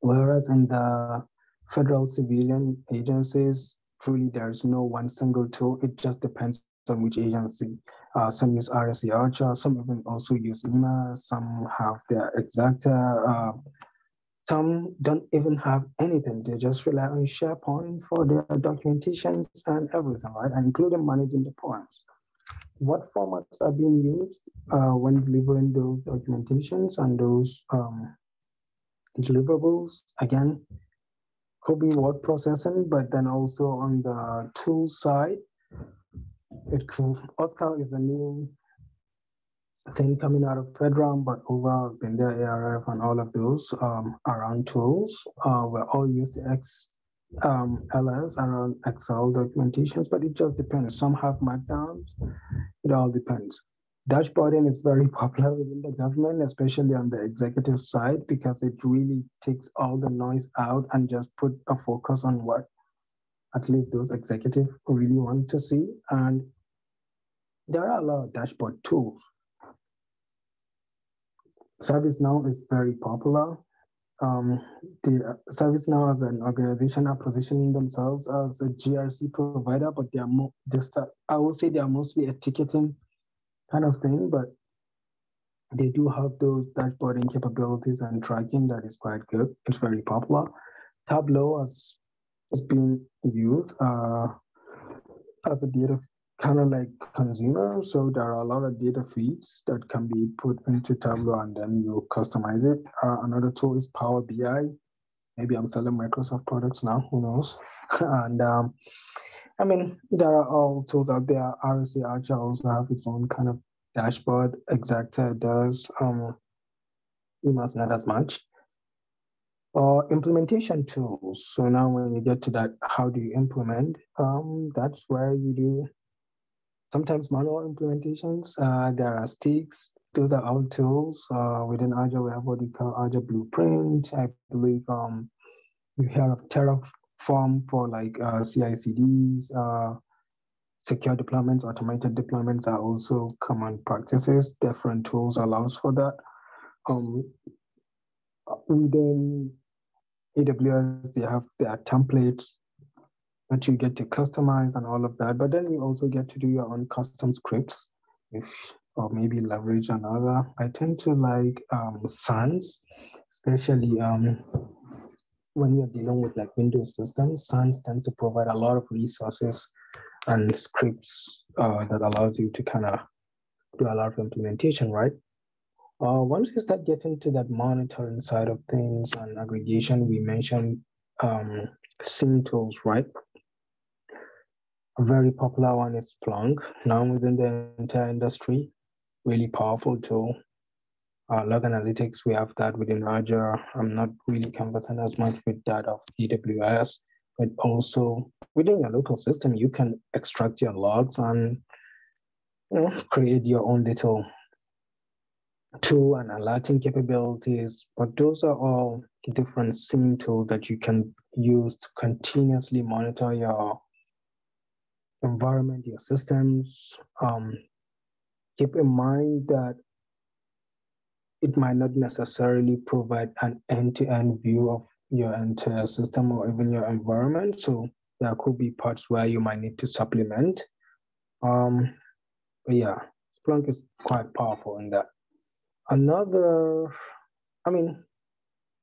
Whereas in the federal civilian agencies, truly there's no one single tool. It just depends on which agency. Uh, some use RSA Archer, some even also use EMA, some have their Xacta, uh, some don't even have anything. They just rely on SharePoint for their documentations and everything, right? And including managing the points. What formats are being used uh, when delivering those documentations and those um, deliverables. Again, could be word processing, but then also on the tool side, it could, OSCAL is a new thing coming out of FedRAMP, but over Bender ARF and all of those um, around tools uh, we're all used X um, LS around Excel documentations, but it just depends. Some have markdowns. It all depends. Dashboarding is very *laughs* popular within the government, especially on the executive side, because it really takes all the noise out and just put a focus on what at least those executives really want to see. And there are a lot of dashboard tools. ServiceNow is very popular. Um, the uh, ServiceNow as an organization are positioning themselves as a GRC provider, but they are more, just, I would say they are mostly a ticketing kind of thing, but they do have those dashboarding capabilities and tracking that is quite good. It's very popular. Tableau has, has been used uh, as a data kind of like consumer. So there are a lot of data feeds that can be put into Tableau and then you customize it. Uh, another tool is Power BI. Maybe I'm selling Microsoft products now, who knows? *laughs* and um, I mean, there are all tools out there. RSA Archer also have its own kind of dashboard. Xacta does. Um, must not as much. Or implementation tools. So now when you get to that, how do you implement? Um, that's where you do sometimes manual implementations. Uh, there are STIGs. Those are all tools. Uh, within Azure, we have what we call Azure Blueprint. I believe um, you hear of Terraform for like uh, CI/CDs. Uh, secure deployments, automated deployments are also common practices. Different tools allows for that. Um, within AWS, they have their templates that you get to customize and all of that. But then you also get to do your own custom scripts, if or maybe leverage another. I tend to like um, SANS, especially um, when you're dealing with like Windows systems. SANS tend to provide a lot of resources and scripts uh, that allows you to kind of do a lot of implementation, right? Uh, once you start getting to that monitoring side of things and aggregation, we mentioned um, SIEM tools, right? A very popular one is Splunk, now within the entire industry, really powerful tool. Uh, log analytics, we have that within Azure. I'm not really conversant as much with that of AWS, but also within your local system, you can extract your logs and you know, create your own little tool and alerting capabilities. But those are all different SIEM tools that you can use to continuously monitor your environment, your systems. Um, keep in mind that it might not necessarily provide an end-to-end view of your entire system or even your environment. So there could be parts where you might need to supplement. Um, but yeah, Splunk is quite powerful in that. Another, I mean,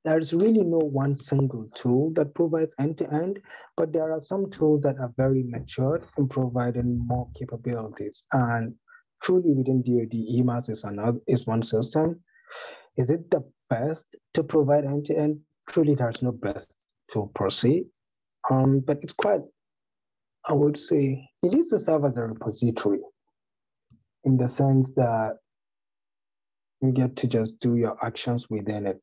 there's really no one single tool that provides end-to-end, but there are some tools that are very mature in providing more capabilities. And truly within DoD, eMASS is another is one system. Is it the best to provide end-to-end? Truly, there's no best to proceed. um, but it's quite. I would say it is to serve as a repository, in the sense that you get to just do your actions within it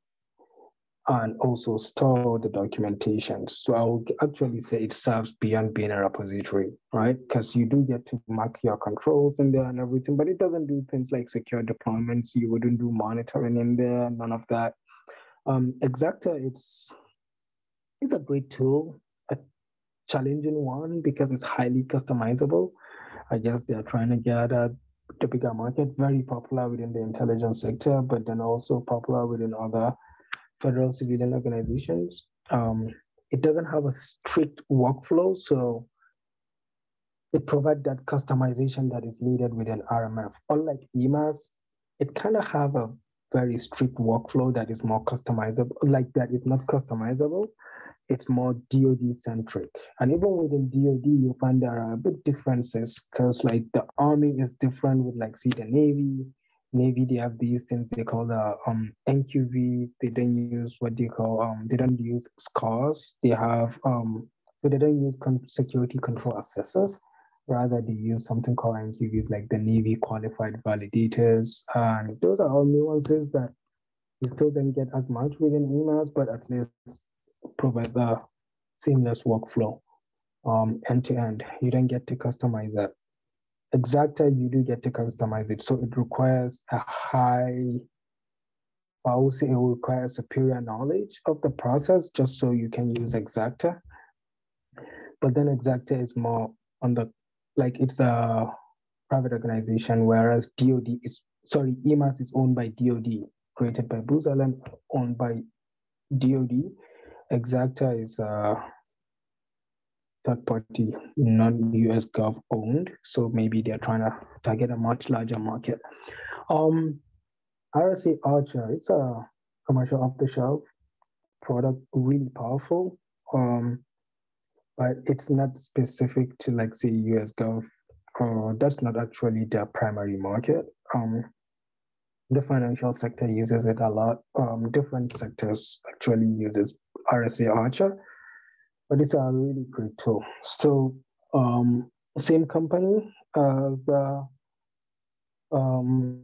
and also store the documentation. So I would actually say it serves beyond being a repository, right? Because you do get to mark your controls in there and everything, but it doesn't do things like secure deployments. You wouldn't do monitoring in there, none of that. Um, Xacta, it's it's a great tool, a challenging one because it's highly customizable. I guess they're trying to get at the bigger market, very popular within the intelligence sector, but then also popular within other federal civilian organizations. Um, it doesn't have a strict workflow, so it provides that customization that is needed within RMF. Unlike eMASS, it kind of have a very strict workflow that is more customizable, like that is not customizable. It's more DoD centric. And even within DoD, you find there are a bit differences because like the army is different with like see the Navy, Navy, they have these things they call the um, NQVs. They don't use what they call, um, they don't use scores. They have, um, so they don't use con- security control assessors. Rather, they use something called NQVs, like the Navy qualified validators. And those are all nuances that you still don't get as much within eMASS, but at least provide a seamless workflow um, end to end. You don't get to customize that. Xacta, you do get to customize it. So it requires a high, I would say it requires superior knowledge of the process just so you can use Xacta. But then Xacta is more on the, like it's a private organization, whereas DOD is, sorry, eMASS is owned by DOD, created by Booz Allen, owned by DOD. Xacta is a third party, non-US gov owned. So maybe they're trying to target a much larger market. Um, RSA Archer, it's a commercial off the shelf product, really powerful. Um, but it's not specific to like say US gov uh, that's not actually their primary market. Um, the financial sector uses it a lot. Um, different sectors actually uses RSA Archer, but it's a really great tool. So um, same company, uh, the um,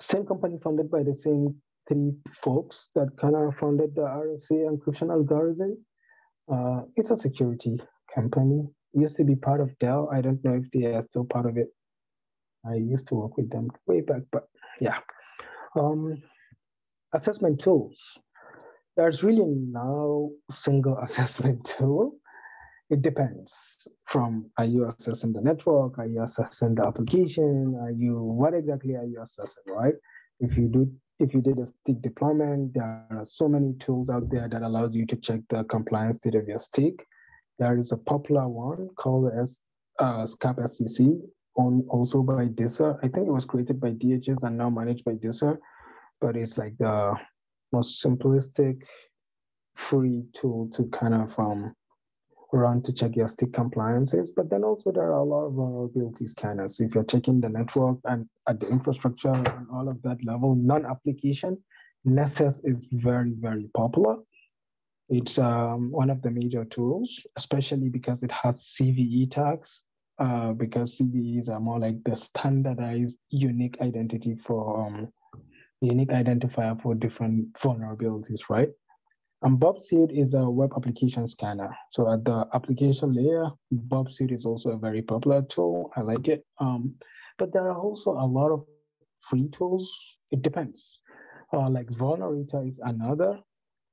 same company founded by the same three folks that kind of founded the RSA encryption algorithm. Uh, it's a security company. It used to be part of Dell. I don't know if they are still part of it. I used to work with them way back, but yeah. Um, assessment tools. There's really no single *laughs* assessment tool. It depends from are you assessing the network, are you assessing the application, are you what exactly are you assessing, right? If you do if you did a STIG deployment, there are so many tools out there that allows you to check the compliance state of your STIG. There is a popular one called as uh, SCAP SCC, on also by DISA. I think it was created by DHS and now managed by DISA, but it's like the most simplistic free tool to kind of um, run to check your STIG compliances. But then also there are a lot of vulnerability scanners. If you're checking the network and at the infrastructure and all of that level, non-application, Nessus is very, very popular. It's um, one of the major tools, especially because it has CVE tags, uh, because CVEs are more like the standardized unique identity for um, unique identifier for different vulnerabilities, right? And Burp Suite is a web application scanner. So at the application layer, Burp Suite is also a very popular tool. I like it. Um, but there are also a lot of free tools. It depends. Uh, like Vulnerator is another.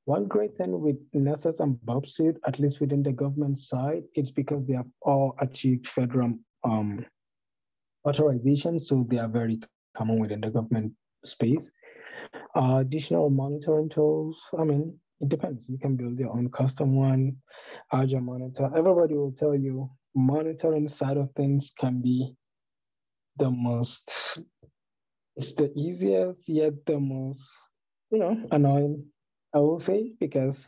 One great thing with Nessus and Burp Suite, at least within the government side, it's because they have all achieved federal um, authorization. So they are very common within the government space. Uh, additional monitoring tools. I mean, it depends. You can build your own custom one, Azure Monitor. Everybody will tell you monitoring side of things can be the most, it's the easiest yet the most, you know, annoying, I will say, because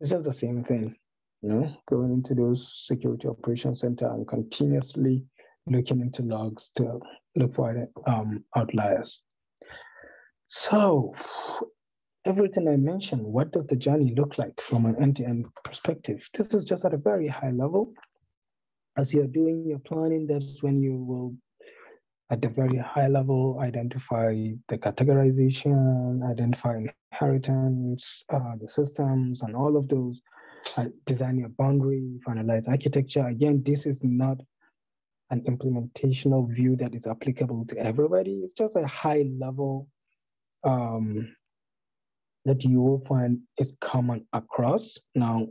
it's just the same thing, you know, going into those security operations center and continuously looking into logs to look for um, outliers. So *sighs* everything I mentioned, what does the journey look like from an end-to-end perspective? This is just at a very high level. As you're doing your planning, that's when you will, at the very high level, identify the categorization, identify inheritance, uh, the systems, and all of those. Uh, design your boundary, finalize architecture. Again, this is not an implementational view that is applicable to everybody. It's just a high level um, that you will find is common across. Now,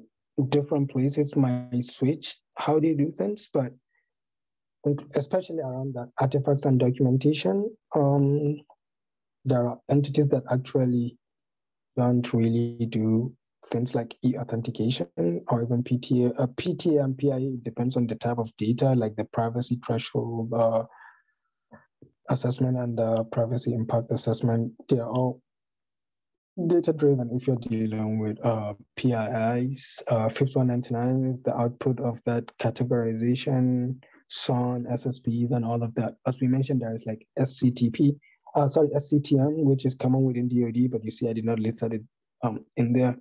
different places might switch how they do things, but especially around that artifacts and documentation, um, there are entities that actually don't really do things like e-authentication or even PTA. Uh, PTA and PIA depends on the type of data, like the privacy threshold uh, assessment and the privacy impact assessment. They are all data driven if you're dealing with uh, PIIs. Uh, FIPS 199 is the output of that categorization, SON, SSPs, and all of that. As we mentioned, there is like SCTP, uh, sorry, SCTM, which is common within DoD, but you see I did not list it um, in there.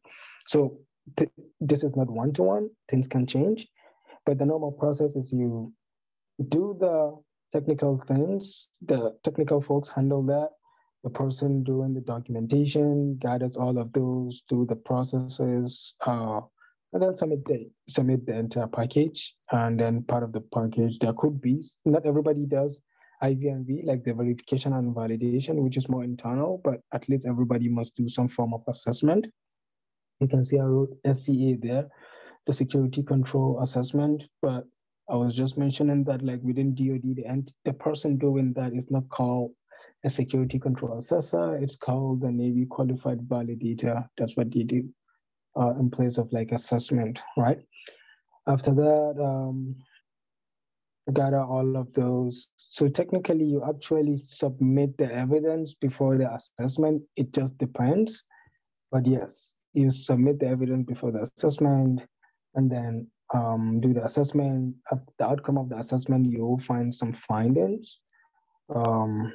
So th this is not one-to-one, -one. things can change, but the normal process is you do the technical things, the technical folks handle that, the person doing the documentation guides all of those, do the processes, uh, and then submit the submit the entire package. And then part of the package, there could be not everybody does IV&V, like the verification and validation, which is more internal, but at least everybody must do some form of assessment. You can see I wrote SCA there, the security control assessment, but I was just mentioning that like within DoD, the, the person doing that is not called a security control assessor. It's called the Navy Qualified Validator. That's what they do uh, in place of like assessment, right? After that, um, gather all of those. So technically, you actually submit the evidence before the assessment. It just depends. But yes, you submit the evidence before the assessment, and then um, do the assessment. At the outcome of the assessment, you'll find some findings. Um,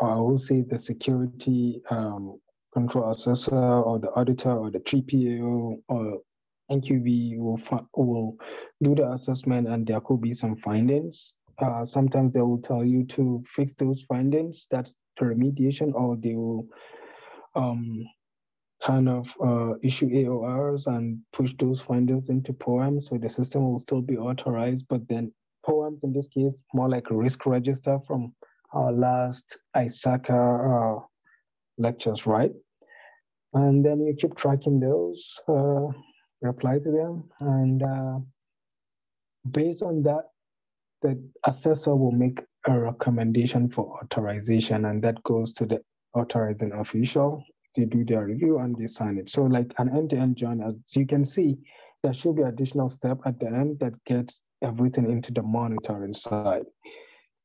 I will say the security um, control assessor or the auditor or the 3PAO or NQV will, will do the assessment and there could be some findings. Uh, sometimes they will tell you to fix those findings, that's the remediation, or they will um, kind of uh, issue AORs and push those findings into POAM so the system will still be authorized, but then POAMs in this case, more like risk register from our last ISACA uh, lectures, right? And then you keep tracking those, uh, reply to them, and uh, based on that, the assessor will make a recommendation for authorization, and that goes to the authorizing official. They do their review and they sign it. So, like an end-to-end join, as you can see, there should be additional step at the end that gets everything into the monitoring side,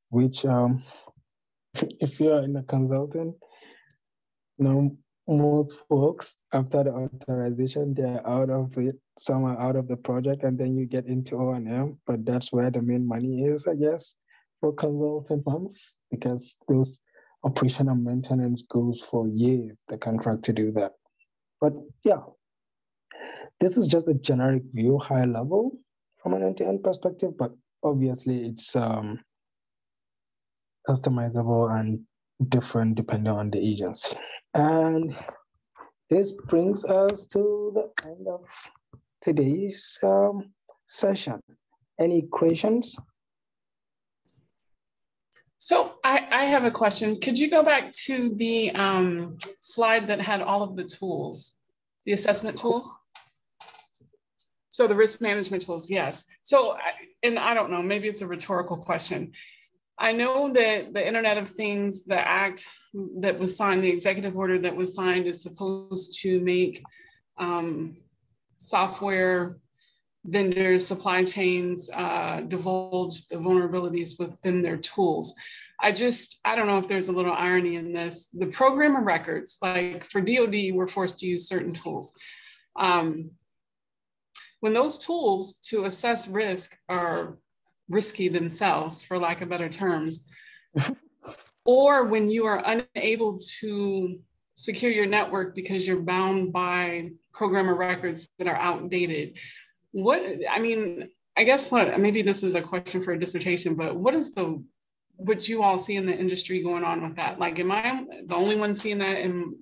which um, *laughs* if you're in a consultant, you know, most folks after the authorization, they're out of it, some are out of the project, and then you get into O&M, but that's where the main money is, I guess, for consultant firms, because those operation and maintenance goes for years, the contract to do that. But yeah, this is just a generic view, high level from an end-to-end perspective, but obviously it's um, customizable and different depending on the agency. And this brings us to the end of today's um, session. Any questions? So I, I, have a question. Could you go back to the um, slide that had all of the tools, the assessment tools? So the risk management tools, yes. So, and I don't know, maybe it's a rhetorical question. I know that the Internet of Things, the act that was signed, the executive order that was signed, is supposed to make um, software vendors, supply chains uh, divulge the vulnerabilities within their tools. I just, I don't know if there's a little irony in this. The program of records, like for DoD, we're forced to use certain tools. Um, when those tools to assess risk are risky themselves, for lack of better terms, *laughs* or when you are unable to secure your network because you're bound by programmer records that are outdated. What, I mean, I guess what, maybe this is a question for a dissertation, but what is the, what you all see in the industry going on with that? Like, am I the only one seeing that in,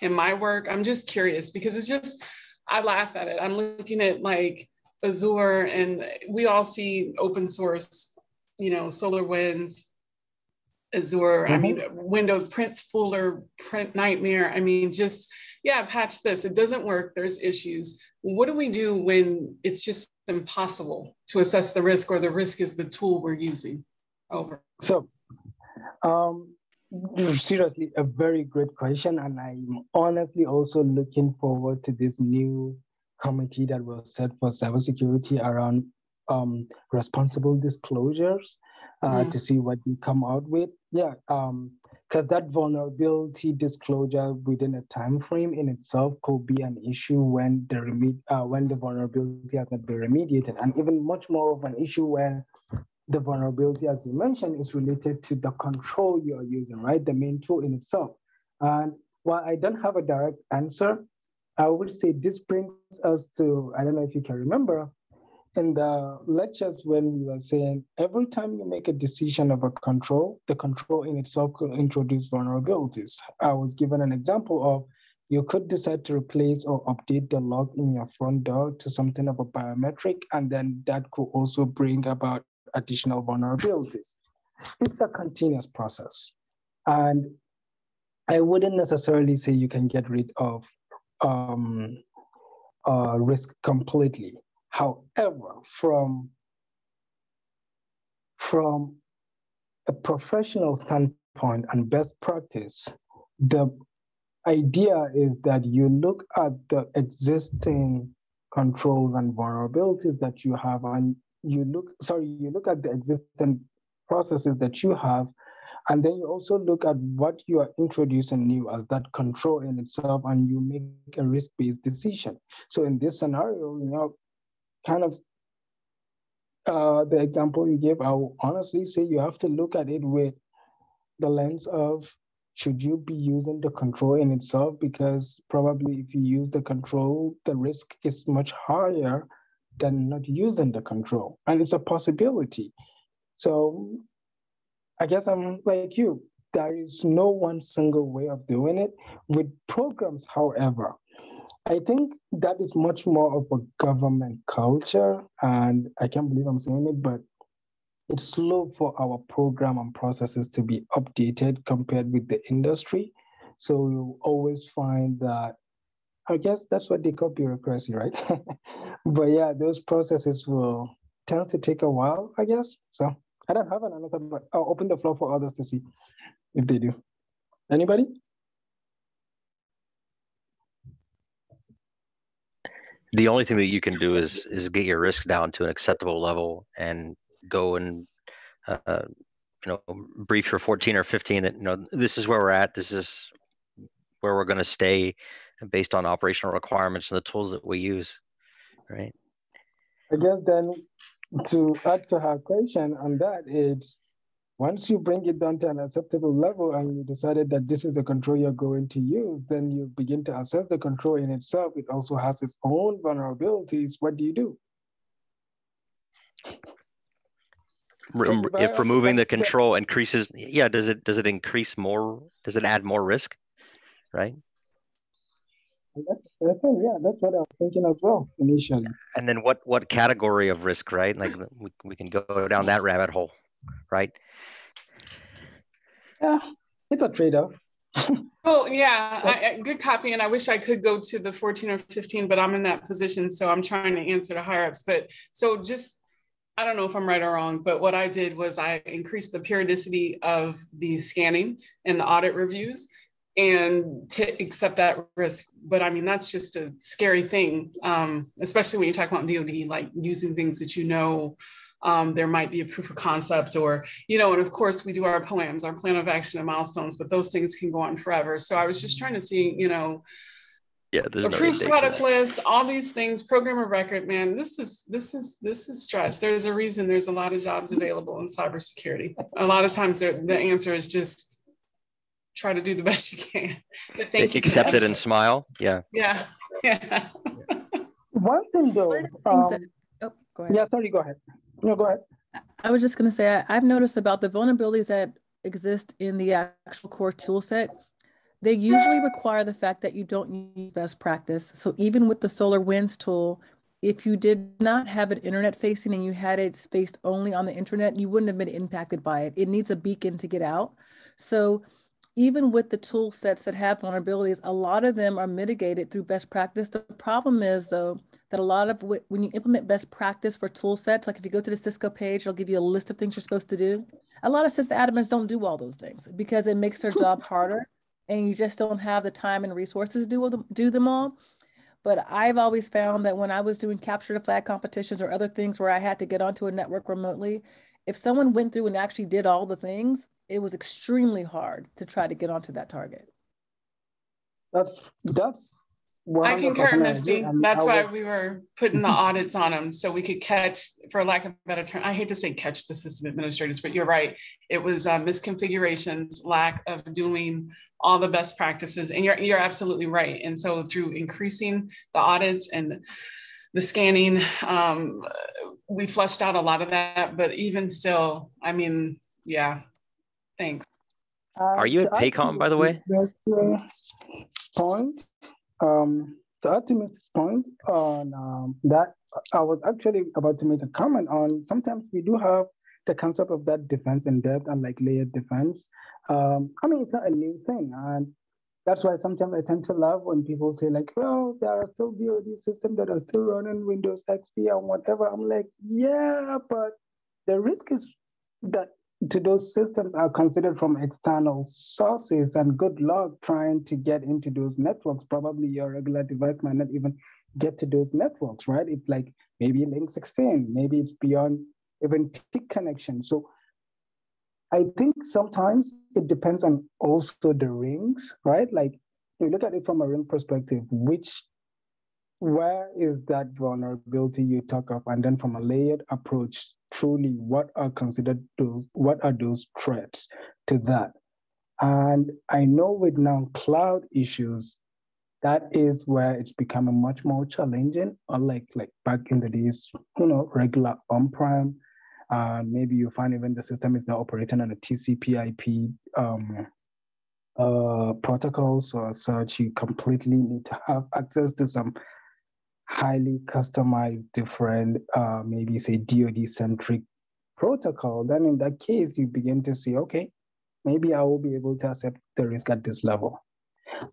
in my work? I'm just curious because it's just, I laugh at it. I'm looking at like Azure, and we all see open source, you know, SolarWinds, Azure. Mm-hmm. I mean, Windows Print Spooler, Print Nightmare. I mean, just yeah, patch this. It doesn't work. There's issues. What do we do when it's just impossible to assess the risk, or the risk is the tool we're using? Over. So, um, seriously, a very great question, and I'm honestly also looking forward to this new committee that was set for cybersecurity around um, responsible disclosures uh, mm. to see what you come out with. Yeah, because um, that vulnerability disclosure within a time frame in itself could be an issue when the uh, when the vulnerability has not been remediated, and even much more of an issue when the vulnerability, as you mentioned, is related to the control you are using, right? The main tool in itself. And while I don't have a direct answer, I would say this brings us to, I don't know if you can remember, in the lectures when we were saying every time you make a decision of a control, the control in itself could introduce vulnerabilities. I was given an example of you could decide to replace or update the lock in your front door to something of a biometric, and then that could also bring about additional vulnerabilities. It's a continuous process. And I wouldn't necessarily say you can get rid of um, uh, risk completely. However, from, from a professional standpoint and best practice, the idea is that you look at the existing controls and vulnerabilities that you have and you look, sorry, you look at the existing processes that you have and then you also look at what you are introducing new as that control in itself, and you make a risk-based decision. So in this scenario, you know, kind of uh, the example you gave, I will honestly say you have to look at it with the lens of should you be using the control in itself? Because probably if you use the control, the risk is much higher than not using the control. And it's a possibility. So I guess I'm like you. There is no one single way of doing it. With programs, however, I think that is much more of a government culture. And I can't believe I'm saying it, but it's slow for our program and processes to be updated compared with the industry. So you always find that, I guess that's what they call bureaucracy, right? *laughs* but yeah, those processes will tend to take a while, I guess. So I don't have an answer, but I'll open the floor for others to see if they do. Anybody? The only thing that you can do is is get your risk down to an acceptable level and go and uh, you know brief your 14 or 15 that you know this is where we're at. This is where we're going to stay based on operational requirements and the tools that we use, right? I guess then to add to her question on that, it's once you bring it down to an acceptable level and you decided that this is the control you're going to use, then you begin to assess the control in itself. It also has its own vulnerabilities. What do you do? if removing the control increases yeah does it does it increase more does it add more risk right that's, that's it, yeah, that's what I was thinking as well initially. And then what what category of risk, right? Like we, we can go down that rabbit hole, right? Yeah, it's a trade-off. *laughs* oh yeah, I, good copy. And I wish I could go to the 14 or 15, but I'm in that position, so I'm trying to answer the higher ups. But so just I don't know if I'm right or wrong, but what I did was I increased the periodicity of the scanning and the audit reviews and to accept that risk. But I mean, that's just a scary thing, um, especially when you talk about DoD, like using things that you know um, there might be a proof of concept or, you know, and of course we do our POAMs, our plan of action and milestones, but those things can go on forever. So I was just trying to see, you know, yeah, approved no product list, all these things, program of record, man, this is, this is, this is stress. There's a reason there's a lot of jobs available in cybersecurity. A lot of times the answer is just try to do the *laughs* best you can. But thank you. Accept it and smile. Yeah. Yeah. Yeah. One thing though. Um, that, oh, go ahead. Yeah, sorry, go ahead. No, go ahead. I was just going to say, I, I've noticed about the vulnerabilities that exist in the actual core tool set. They usually require the fact that you don't use best practice. So even with the SolarWinds tool, if you did not have it internet facing and you had it faced only on the internet, you wouldn't have been impacted by it. It needs a beacon to get out. So even with the tool sets that have vulnerabilities, a lot of them are mitigated through best practice. The problem is though, that a lot of when you implement best practice for tool sets, like if you go to the Cisco page, it'll give you a list of things you're supposed to do. A lot of sysadmins don't do all those things because it makes their job harder and you just don't have the time and resources to do them, do them all. But I've always found that when I was doing capture the flag competitions or other things where I had to get onto a network remotely, if someone went through and actually did all the things, it was extremely hard to try to get onto that target. That's that's I concur, Misty. That's why we were putting the audits on them so we could catch, for lack of a better term, I hate to say catch the system administrators, but you're right. It was uh, misconfigurations, lack of doing all the best practices, and you're you're absolutely right. And so through increasing the audits and the scanning, um, we flushed out a lot of that. But even still, I mean, yeah, thanks. Uh, Are you at Paycom, by the way? point um, to add to Mrs. point on um, that, I was actually about to make a comment on sometimes we do have the concept of that defense in depth and like layered defense. Um, I mean, it's not a new thing. And that's why sometimes I tend to laugh when people say like, well, there are still DoD systems that are still running Windows XP and whatever. I'm like, yeah, but the risk is that to those systems are considered from external sources and good luck trying to get into those networks. Probably your regular device might not even get to those networks, right? It's like maybe link 16, maybe it's beyond even TIC connection. So I think sometimes it depends on also the rings, right? Like you look at it from a ring perspective, which where is that vulnerability you talk of? And then from a layered approach, truly what are considered those, what are those threats to that? And I know with now cloud issues, that is where it's becoming much more challenging, unlike like back in the days, you know, regular on-prem. Uh, maybe you find even the system is now operating on a TCP IP um, uh, protocols or such, you completely need to have *laughs* access to some highly customized, different, uh, maybe say DoD centric protocol. Then in that case, you begin to see, okay, maybe I will be able to accept the risk at this level.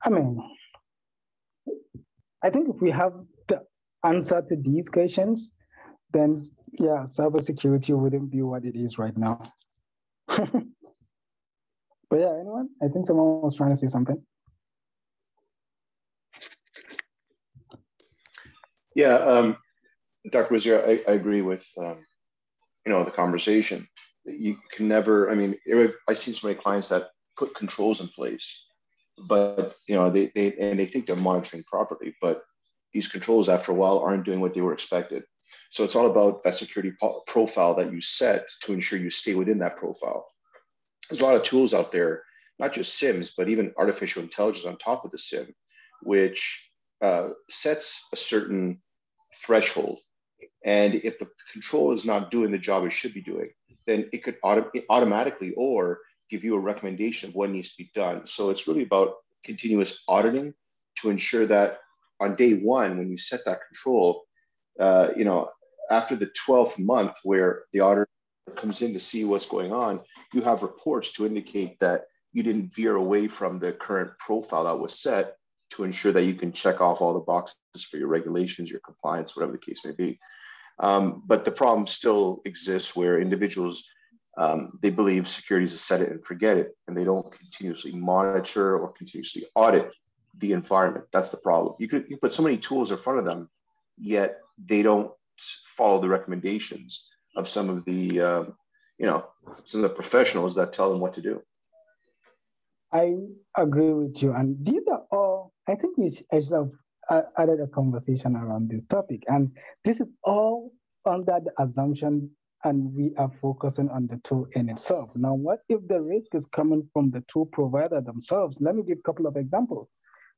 I mean, I think if we have the answer to these questions, then yeah, cybersecurity wouldn't be what it is right now. *laughs* but yeah, anyone? I think someone was trying to say something. Yeah, um, Dr. Wazir, I, I agree with um, you know the conversation. You can never. I mean, I've seen so many clients that put controls in place but you know they, they and they think they're monitoring properly but these controls after a while aren't doing what they were expected so it's all about that security profile that you set to ensure you stay within that profile there's a lot of tools out there not just SIEMs but even artificial intelligence on top of the SIEM which uh, sets a certain threshold and if the control is not doing the job it should be doing then it could auto- automatically or give you a recommendation of what needs to be done. So it's really about continuous auditing to ensure that on day one, when you set that control, uh, you know, after the 12th month where the auditor comes in to see what's going on, you have reports to indicate that you didn't veer away from the current profile that was set to ensure that you can check off all the boxes for your regulations, your compliance, whatever the case may be. Um, but the problem still exists where individuals um, they believe security is a set it and forget it, and they don't continuously monitor or continuously audit the environment. That's the problem. You could you put so many tools in front of them, yet they don't follow the recommendations of some of the um, you know some of the professionals that tell them what to do. I agree with you, and these are all. I think we should have uh, added a conversation around this topic, and this is all under the assumption and we are focusing on the tool in itself. Now, what if the risk is coming from the tool provider themselves? Let me give a couple of examples.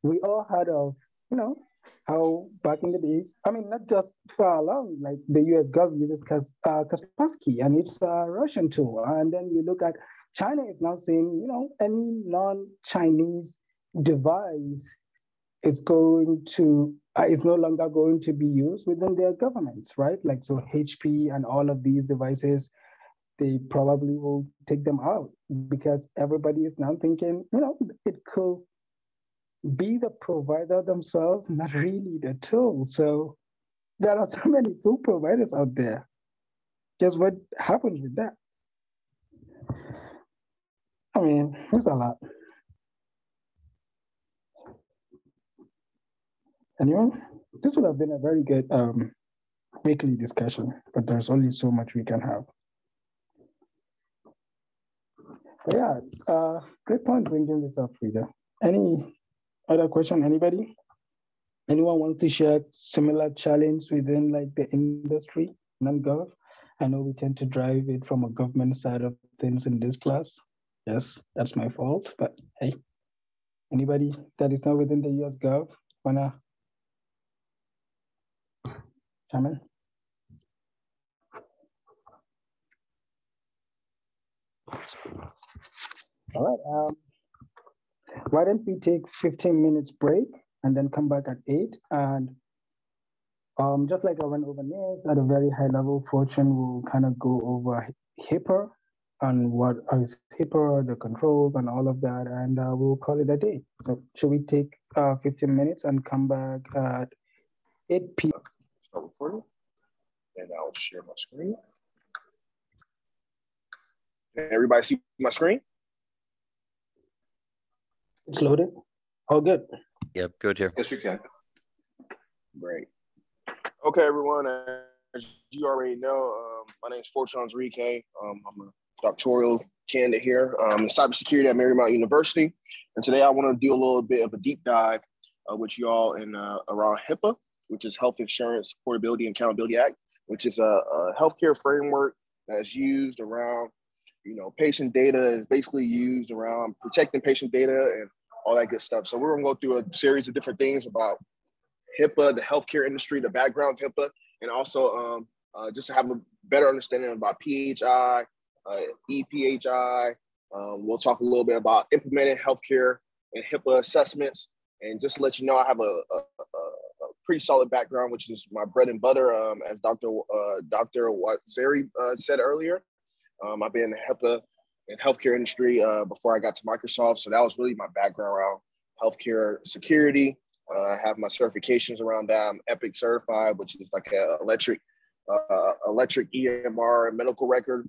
We all heard of, you know, how back in the days, I mean, not just far along, like the US government uses Kas, uh, Kaspersky and it's a Russian tool. And then you look at China is now saying, you know, any non-Chinese device is going to uh, is no longer going to be used within their governments, right? Like so HP and all of these devices, they probably will take them out because everybody is now thinking, you know, it could be the provider themselves, not really the tool. So there are *laughs* so many tool providers out there. Guess what happens with that? I mean, there's a lot. Anyone? This would have been a very good um, weekly discussion, but there's only so much we can have. But yeah, uh, great point bringing this up, Frida. Any other question, anybody? Anyone wants to share similar challenge within like the industry, non-gov? I know we tend to drive it from a government side of things in this class. Yes, that's my fault, but hey, anybody that is not within the US Gov wanna All right. Um, why don't we take 15 minutes break and then come back at eight and um, just like I went over NIST at a very high level, Fortune will kind of go over HIPAA and what is HIPAA, the controls and all of that, and uh, we'll call it a day. So should we take uh, 15 minutes and come back at 8 p.m start recording. And I'll share my screen. Can everybody see my screen? It's loaded. All good. Yep, good here. Yes, we can. Great. Okay, everyone. As you already know, um, my name is Fortune Enrique. Um, I'm a doctoral candidate here um, in cybersecurity at Marymount University. And today I want to do a little bit of a deep dive uh, with y'all in uh, around HIPAA which is Health Insurance Portability and Accountability Act, which is a, a healthcare framework that's used around, you know, patient data is basically used around protecting patient data and all that good stuff. So we're gonna go through a series of different things about HIPAA, the healthcare industry, the background of HIPAA, and also um, uh, just to have a better understanding about PHI, uh, EPHI. Um, we'll talk a little bit about implementing healthcare and HIPAA assessments. And just to let you know, I have a, a, a pretty solid background, which is my bread and butter, um, as Dr. Uh, Dr. Waziri uh, said earlier. Um, I've been in the HIPAA and healthcare industry uh, before I got to Microsoft. So that was really my background around healthcare security. Uh, I have my certifications around that. I'm EPIC certified, which is like an electric uh, electric EMR and medical record.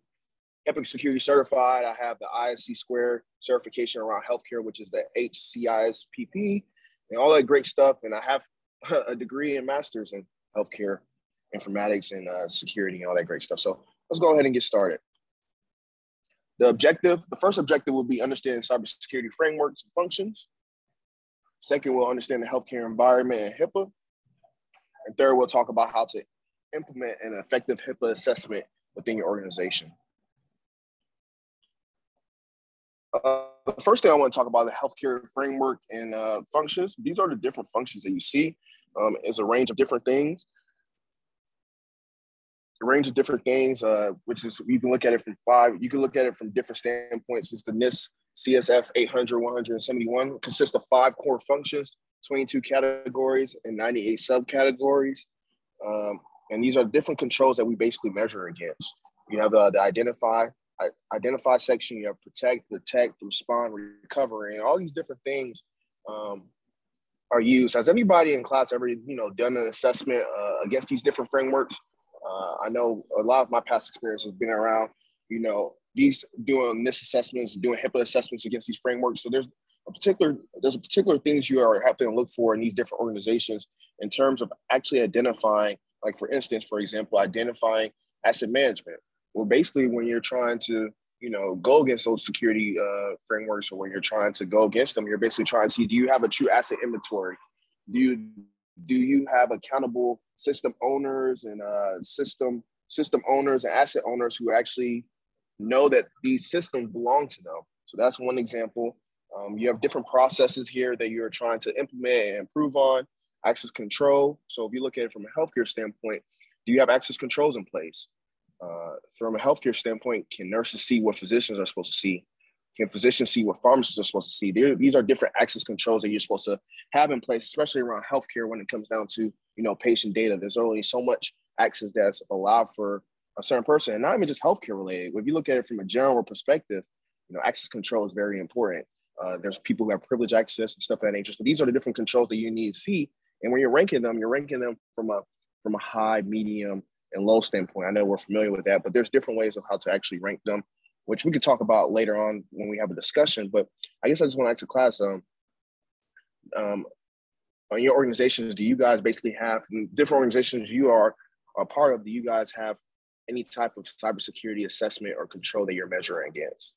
EPIC Security Certified. I have the ISC Square certification around healthcare, which is the HCISPP, and all that great stuff. And I have *laughs* a degree and master's in healthcare informatics and uh, security and all that great stuff. So let's go ahead and get started. The objective, the first objective will be understanding cybersecurity frameworks and functions. Second, we'll understand the healthcare environment and HIPAA. And third, we'll talk about how to implement an effective HIPAA assessment within your organization. Uh, the first thing I want to talk about the healthcare framework and uh, functions. These are the different functions that you see. Um, it's a range of different things. A range of different things, uh, which is you can look at it from five. You can look at it from different standpoints. It's the NIST CSF 800 171 consists of five core functions, 22 categories, and 98 subcategories. Um, and these are different controls that we basically measure against. You have uh, the identify, identify section, you have protect, detect, respond, recover, and all these different things um, are used. Has anybody in class ever, you know, done an assessment uh, against these different frameworks? Uh, I know a lot of my past experience has been around, you know, these doing NIST assessments, doing HIPAA assessments against these frameworks. So there's a particular there's a particular things you are having to look for in these different organizations in terms of actually identifying like for instance, for example, identifying asset management. Well, basically, when you're trying to, you know, go against those security uh, frameworks, or when you're trying to go against them, you're basically trying to see: Do you have a true asset inventory? Do you do you have accountable system owners and uh, system system owners and asset owners who actually know that these systems belong to them? So that's one example. Um, you have different processes here that you're trying to implement and improve on access control. So if you look at it from a healthcare standpoint, do you have access controls in place? Uh, from a healthcare standpoint, can nurses see what physicians are supposed to see? Can physicians see what pharmacists are supposed to see? They're, these are different access controls that you're supposed to have in place, especially around healthcare when it comes down to you know patient data. There's only so much access that's allowed for a certain person, and not even just healthcare related. If you look at it from a general perspective, you know access control is very important. Uh, there's people who have privilege access and stuff of that nature. So these are the different controls that you need to see and when you're ranking them, you're ranking them from a from a high, medium, and low standpoint. I know we're familiar with that, but there's different ways of how to actually rank them, which we could talk about later on when we have a discussion. But I guess I just want to ask the class, um, um, on your organizations, do you guys basically have different organizations you are a part of? Do you guys have any type of cybersecurity assessment or control that you're measuring against?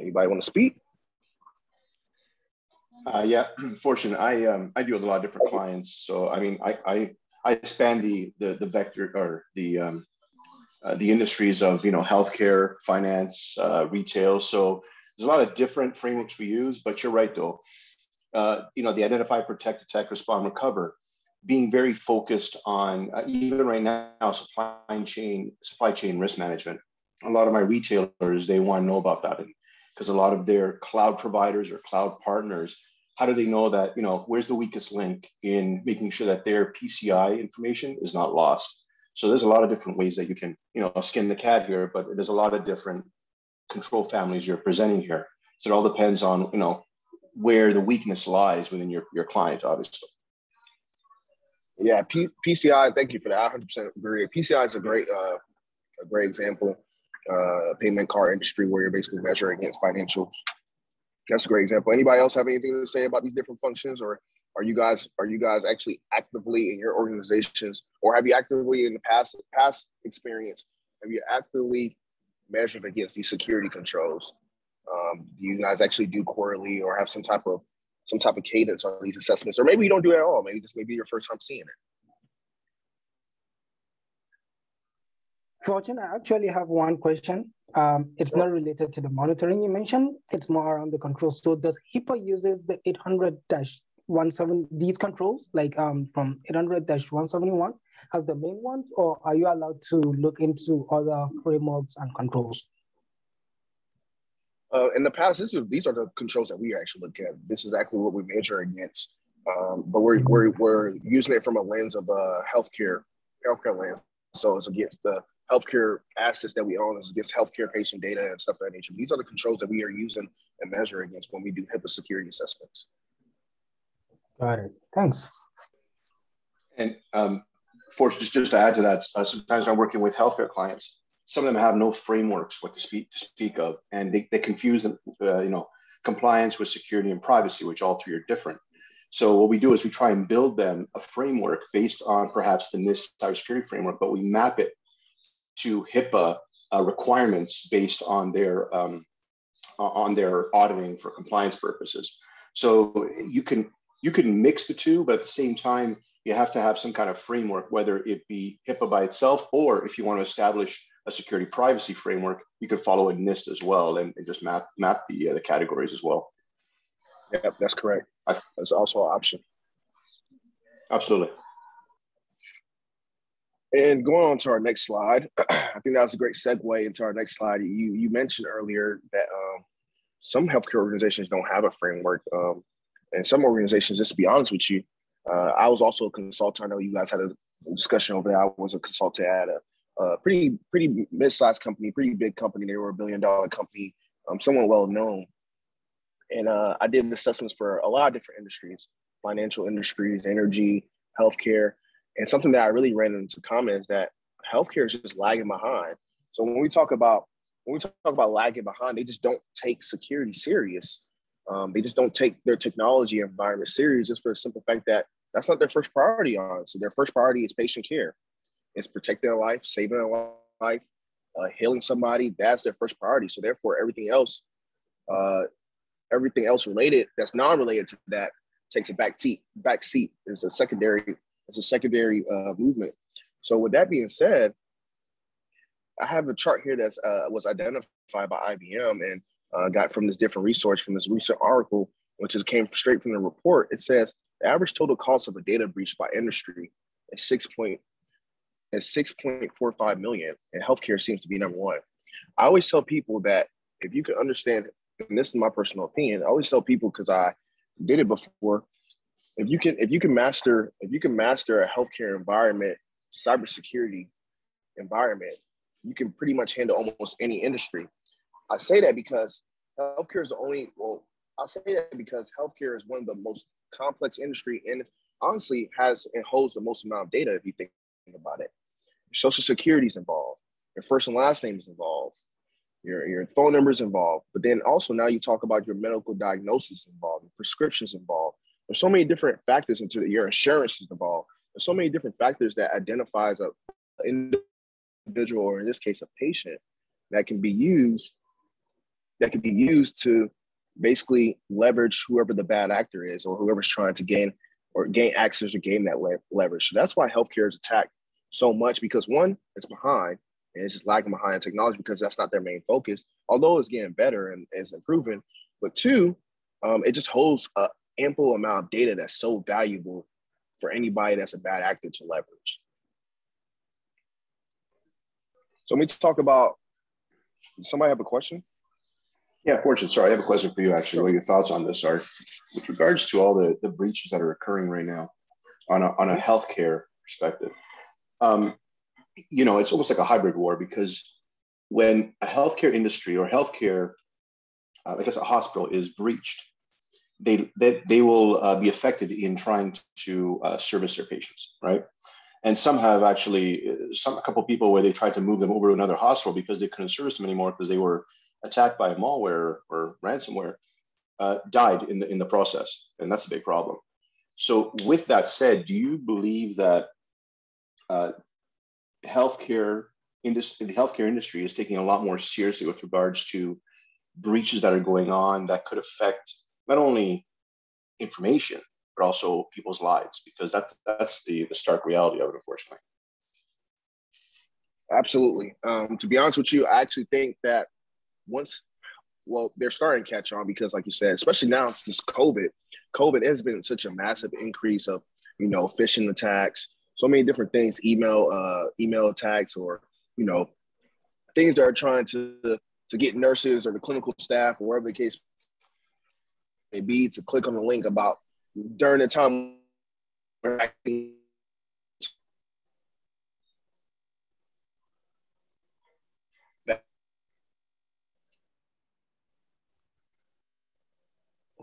Anybody want to speak? Uh, yeah, *clears throat* fortunate. I um, I deal with a lot of different clients, so I mean, I I, I span the the the vector or the um, uh, the industries of you know healthcare, finance, uh, retail. So there's a lot of different frameworks we use. But you're right, though. Uh, you know, the identify, protect, detect, respond, recover, being very focused on uh, even right now supply chain supply chain risk management. A lot of my retailers they want to know about that because a lot of their cloud providers or cloud partners how do they know that you know where's the weakest link in making sure that their PCI information is not lost? So there's a lot of different ways that you can you know skin the cat here, but there's a lot of different control families you're presenting here. So it all depends on you know where the weakness lies within your your client, obviously. Yeah, P- PCI. Thank you for that. I 100% agree. PCI is a great uh, a great example. Uh, payment card industry where you're basically measuring against financials that's a great example. Anybody else have anything to say about these different functions, or are you guys are you guys actually actively in your organizations, or have you actively in the past past experience have you actively measured against these security controls? Um, do you guys actually do quarterly or have some type of some type of cadence on these assessments, or maybe you don't do it at all. Maybe this may be your first time seeing it. Fortune, I actually have one question. Um, it's sure. not related to the monitoring you mentioned. It's more around the controls. So does HIPAA uses the 800-17 these controls, like um, from 800-171 as the main ones, or are you allowed to look into other frameworks and controls? Uh, in the past, is, these are the controls that we actually look at. This is exactly what we measure against. Um, but we're, we're, we're using it from a lens of uh, healthcare, healthcare lens. So it's against the healthcare assets that we own, it's against healthcare patient data and stuff of that nature. These are the controls that we are using and measure against when we do HIPAA security assessments. Got it. Thanks. And um, for just, just to add to that, uh, sometimes I'm working with healthcare clients some of them have no frameworks what to speak to speak of, and they, they confuse them, uh, you know, compliance with security and privacy, which all three are different. So what we do is we try and build them a framework based on perhaps the NIST cybersecurity framework, but we map it to HIPAA uh, requirements based on their um, on their auditing for compliance purposes. So you can you can mix the two, but at the same time, you have to have some kind of framework, whether it be HIPAA by itself, or if you want to establish a security privacy framework, you could follow a NIST as well and, and just map map the uh, the categories as well. Yeah, that's correct. That's also an option. Absolutely. And going on to our next slide, *clears throat* I think that was a great segue into our next slide. You you mentioned earlier that um, some healthcare organizations don't have a framework, um, and some organizations, just to be honest with you, uh, I was also a consultant. I know you guys had a discussion over there. I was a consultant at a uh, pretty pretty mid-sized company, pretty big company. They were a billion dollar company, um, somewhat well known. And uh, I did assessments for a lot of different industries, financial industries, energy, healthcare. And something that I really ran into common is that healthcare is just lagging behind. So when we talk about when we talk about lagging behind, they just don't take security serious. Um, they just don't take their technology environment serious just for the simple fact that that's not their first priority on. So their first priority is patient care. It's protecting a life, saving a life, uh, healing somebody. That's their first priority. So therefore, everything else, uh, everything else related that's non-related to that takes a back seat. Back seat is a secondary. It's a secondary uh, movement. So with that being said, I have a chart here that uh, was identified by IBM and uh, got from this different resource from this recent article, which is came straight from the report. It says the average total cost of a data breach by industry is six point at 6.45 million, and healthcare seems to be number one. I always tell people that if you can understand, and this is my personal opinion, I always tell people because I did it before. If you can, if you can master, if you can master a healthcare environment, cybersecurity environment, you can pretty much handle almost any industry. I say that because healthcare is the only. Well, I say that because healthcare is one of the most complex industry and honestly has and holds the most amount of data if you think about it. Social security is involved, your first and last name is involved, your, your phone number is involved. But then also now you talk about your medical diagnosis involved, your prescriptions involved. There's so many different factors into. Your insurance is involved. There's so many different factors that identifies a individual, or in this case, a patient, that can be used that can be used to basically leverage whoever the bad actor is or whoever's trying to gain or gain access or gain that le- leverage. So that's why healthcare is attacked so much because one, it's behind and it's just lagging behind in technology because that's not their main focus, although it's getting better and it's improving. But two, um, it just holds an ample amount of data that's so valuable for anybody that's a bad actor to leverage. So let me talk about, somebody have a question? Yeah, Fortune, sorry, I have a question for you actually. What your thoughts on this are with regards to all the, the breaches that are occurring right now on a, on a healthcare perspective um, you know, it's almost like a hybrid war because when a healthcare industry or healthcare, uh, I guess a hospital is breached, they they, they will uh, be affected in trying to uh, service their patients, right? And some have actually, uh, some a couple people where they tried to move them over to another hospital because they couldn't service them anymore because they were attacked by malware or ransomware, uh, died in the in the process, and that's a big problem. So, with that said, do you believe that uh, healthcare industry, the healthcare industry is taking a lot more seriously with regards to breaches that are going on that could affect not only information, but also people's lives, because that's that's the the stark reality of it, unfortunately. Absolutely. Um, to be honest with you, I actually think that once, well, they're starting to catch on because, like you said, especially now since COVID, COVID has been such a massive increase of, you know, phishing attacks, so many different things, email, uh, email attacks, or you know, things that are trying to to get nurses or the clinical staff or wherever the case may be to click on the link about during the time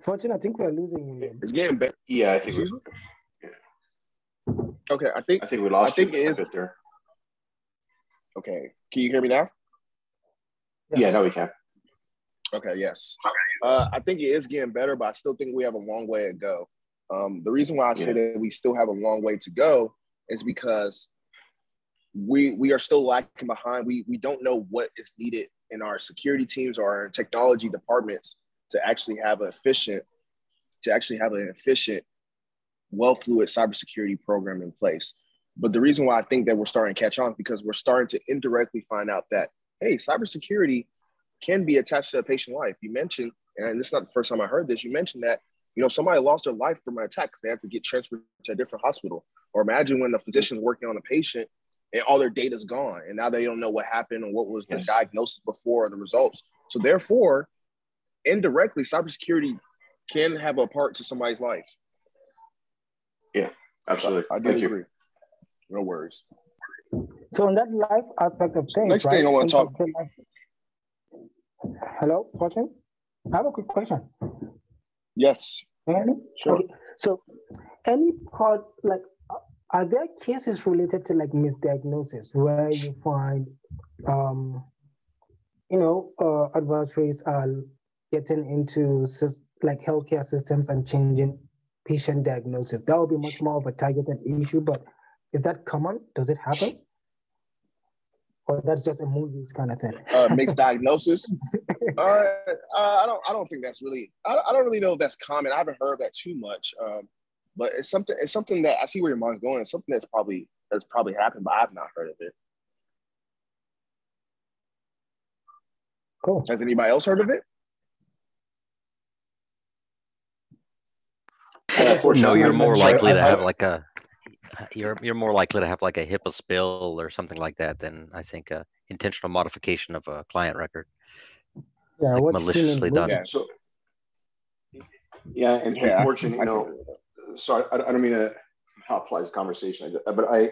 Fortune, I think we're losing you. It's getting better. Yeah, I think. We're, yeah. Okay, I think I think we lost. I think it is it a is- bit there. Okay, can you hear me now? Yeah, now we can. Okay, yes. Uh, I think it is getting better, but I still think we have a long way to go. Um, the reason why I say that we still have a long way to go is because we we are still lacking behind. We we don't know what is needed in our security teams or our technology departments to actually have an efficient to actually have an efficient, well fluid cybersecurity program in place. But the reason why I think that we're starting to catch on is because we're starting to indirectly find out that hey, cybersecurity can be attached to a patient life. You mentioned, and this is not the first time I heard this. You mentioned that you know somebody lost their life from an attack because they have to get transferred to a different hospital. Or imagine when the physician's working on a patient and all their data's gone, and now they don't know what happened and what was the diagnosis before or the results. So therefore, indirectly, cybersecurity can have a part to somebody's life. Yeah, absolutely. I do Thank you. agree. No worries. So in that life aspect of things, Next thing I wanna think talk- of the Hello, Fortune? I have a quick question. Yes. Can you hear me? Sure. Okay, So any part, like, are there cases related to like misdiagnosis where you find, um, you know, uh, adversaries are getting into like healthcare systems and changing patient diagnosis? That would be much more of a targeted issue, but is that common? Does it happen? Or that's just a movies kind of thing? uh, mixed *laughs* diagnosis. *laughs* Uh, uh, I don't. I don't think that's really. I, I don't really know if that's common. I haven't heard that too much. Um, but it's something. It's something that I see where your mind's going. It's something that's probably that's probably happened, but I've not heard of it. Cool. Has anybody else heard of it? *laughs* No, you're more likely I- to have like a you're you're more likely to have like a HIPAA spill or something like that than I think a intentional modification of a client record. Yeah, Like what maliciously done. Yeah. So, yeah, and Yeah, unfortunately, you know, agree with that. sorry, I, I don't mean to monopolize the conversation, but I,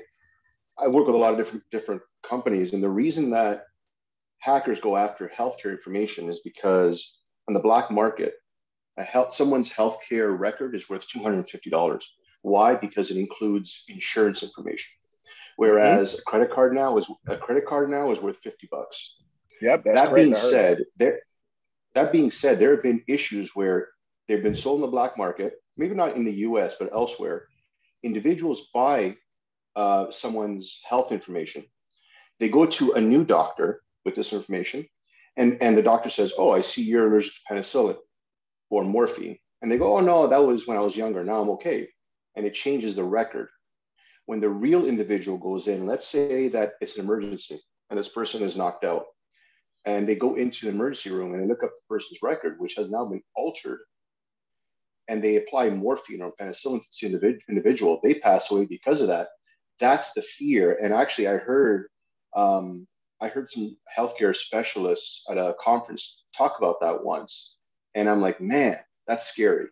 I work with a lot of different different companies, and the reason that hackers go after healthcare information is because on the black market, a health someone's healthcare record is worth two hundred and fifty dollars. Why? Because it includes insurance information, whereas a credit card now is a credit card now is worth fifty bucks Yep, that being said, there that being said, there have been issues where they've been sold in the black market, maybe not in the US, but elsewhere. Individuals buy uh, someone's health information. They go to a new doctor with this information, and, and the doctor says, Oh, I see you're allergic to penicillin or morphine. And they go, Oh, no, that was when I was younger. Now I'm okay. And it changes the record. When the real individual goes in, let's say that it's an emergency and this person is knocked out and they go into the emergency room and they look up the person's record, which has now been altered, and they apply morphine or penicillin to the individ- individual, they pass away because of that. That's the fear. And actually, I heard, um, I heard some healthcare specialists at a conference talk about that once, and I'm like, man, that's scary.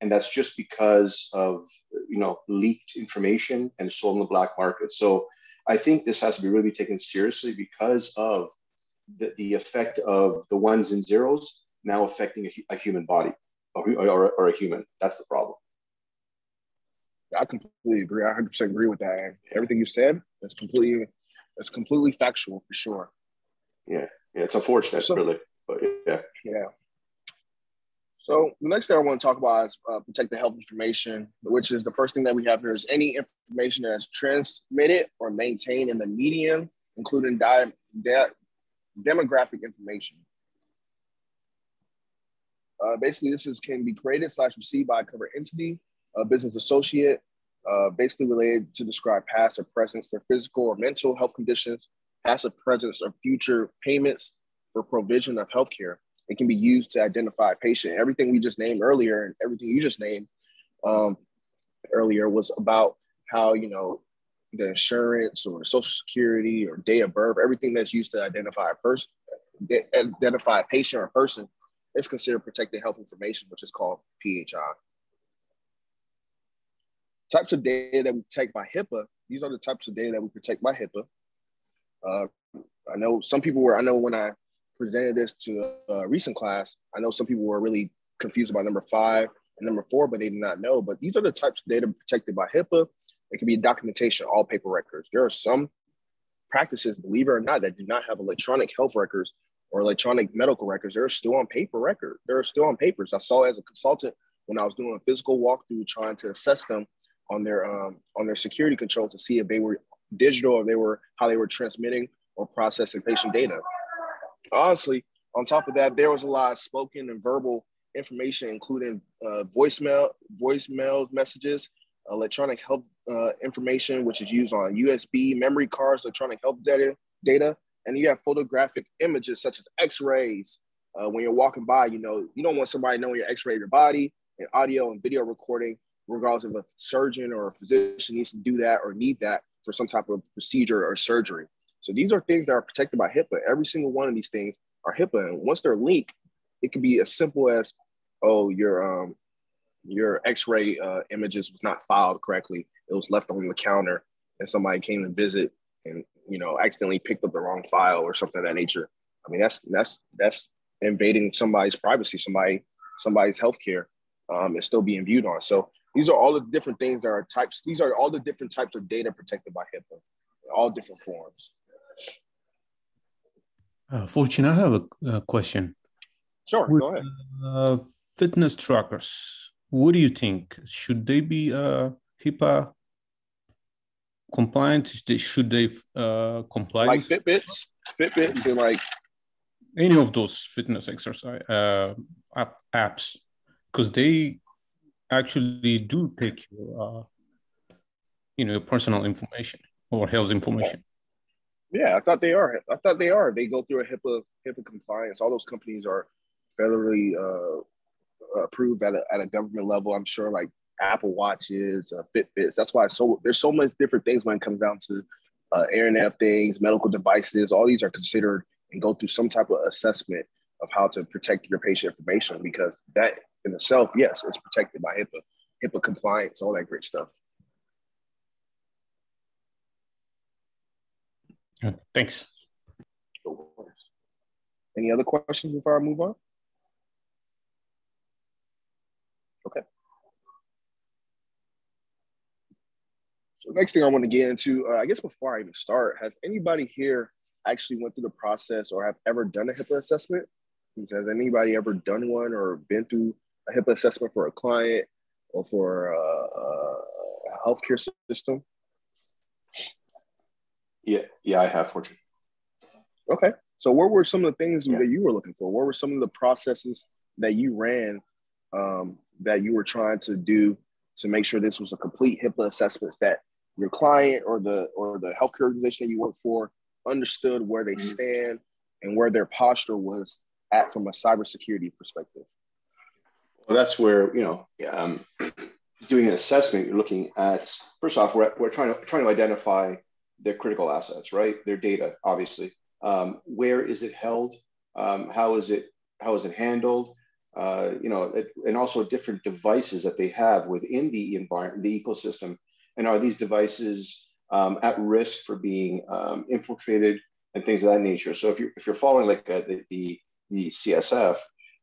And that's just because of you know leaked information and sold in the black market. So I think this has to be really taken seriously because of the, the effect of the ones and zeros now affecting a, a human body or, or, or a human. That's the problem. I completely agree. I 100% agree with that. Everything you said is completely, it's completely factual for sure. Yeah, it's unfortunate, So- really, but yeah. Yeah. So the next thing I want to talk about is uh, protect the health information, which is the first thing that we have here is any information that is transmitted or maintained in the medium, including di- de- demographic information. Uh, basically, this is can be created slash received by a covered entity, a business associate, uh, basically related to describe past or present for physical or mental health conditions, past or present or future payments for provision of healthcare. It can be used to identify a patient. Everything we just named earlier and everything you just named um, earlier was about how, you know, the insurance or social security or day of birth, everything that's used to identify a person, identify a patient or person is considered protected health information, which is called PHI. Types of data that we protect by HIPAA, these are the types of data that we protect by HIPAA. Uh, I know some people were, I know when I presented this to a recent class, I know some people were really confused about number five and number four, but they did not know. But these are the types of data protected by HIPAA. It can be documentation, all paper records. There are some practices, believe it or not, that do not have electronic health records or electronic medical records. They're still on paper record. They're still on papers. I saw as a consultant when I was doing a physical walkthrough, trying to assess them on their um, on their security controls to see if they were digital or they were how they were transmitting or processing patient data. Honestly, on top of that, there was a lot of spoken and verbal information, including uh, voicemail, voicemail messages, electronic health uh, information, which is used on USB memory cards, electronic health data, data, and you have photographic images such as X-rays. Uh, when you're walking by, you know you don't want somebody knowing your X-ray of your body, and audio and video recording, regardless of a surgeon or a physician needs to do that or need that for some type of procedure or surgery. So these are things that are protected by HIPAA. Every single one of these things are HIPAA, and once they're linked, it can be as simple as, oh, your um, your X-ray uh, images was not filed correctly. It was left on the counter, and somebody came to visit and you know accidentally picked up the wrong file or something of that nature. I mean, that's that's that's invading somebody's privacy, somebody somebody's healthcare um, is still being viewed on. So these are all the different things that are types. These are all the different types of data protected by HIPAA, all different forms. Uh, Fortune, I have a, a question. Sure, With, go ahead. Uh, fitness trackers, what do you think? Should they be uh, HIPAA compliant? Should they uh, comply? Like Fitbits, Fitbits, and like any of those fitness exercise uh, app, apps, because they actually do take your, uh, you know, your personal information or health information. Yeah, I thought they are. I thought they are. They go through a HIPAA HIPAA compliance. All those companies are federally uh, approved at a, at a government level. I'm sure, like Apple Watches, uh, Fitbits. That's why so there's so much different things when it comes down to uh, of Things, medical devices. All these are considered and go through some type of assessment of how to protect your patient information because that in itself, yes, it's protected by HIPAA, HIPAA compliance, all that great stuff. Thanks. Any other questions before I move on? Okay. So next thing I want to get into, uh, I guess before I even start, has anybody here actually went through the process or have ever done a HIPAA assessment? Has anybody ever done one or been through a HIPAA assessment for a client or for a, a healthcare system? Yeah, yeah, I have fortune. Okay. So what were some of the things yeah. that you were looking for? What were some of the processes that you ran um, that you were trying to do to make sure this was a complete HIPAA assessment that your client or the or the healthcare organization that you work for understood where they mm-hmm. stand and where their posture was at from a cybersecurity perspective? Well, that's where you know um, *clears throat* doing an assessment. You're looking at first off, we're, we're trying to trying to identify their critical assets, right? Their data, obviously. Um, where is it held? Um, how is it how is it handled? Uh, you know, it, and also different devices that they have within the environment, the ecosystem, and are these devices um, at risk for being um, infiltrated and things of that nature? So if you're if you're following like uh, the, the the CSF,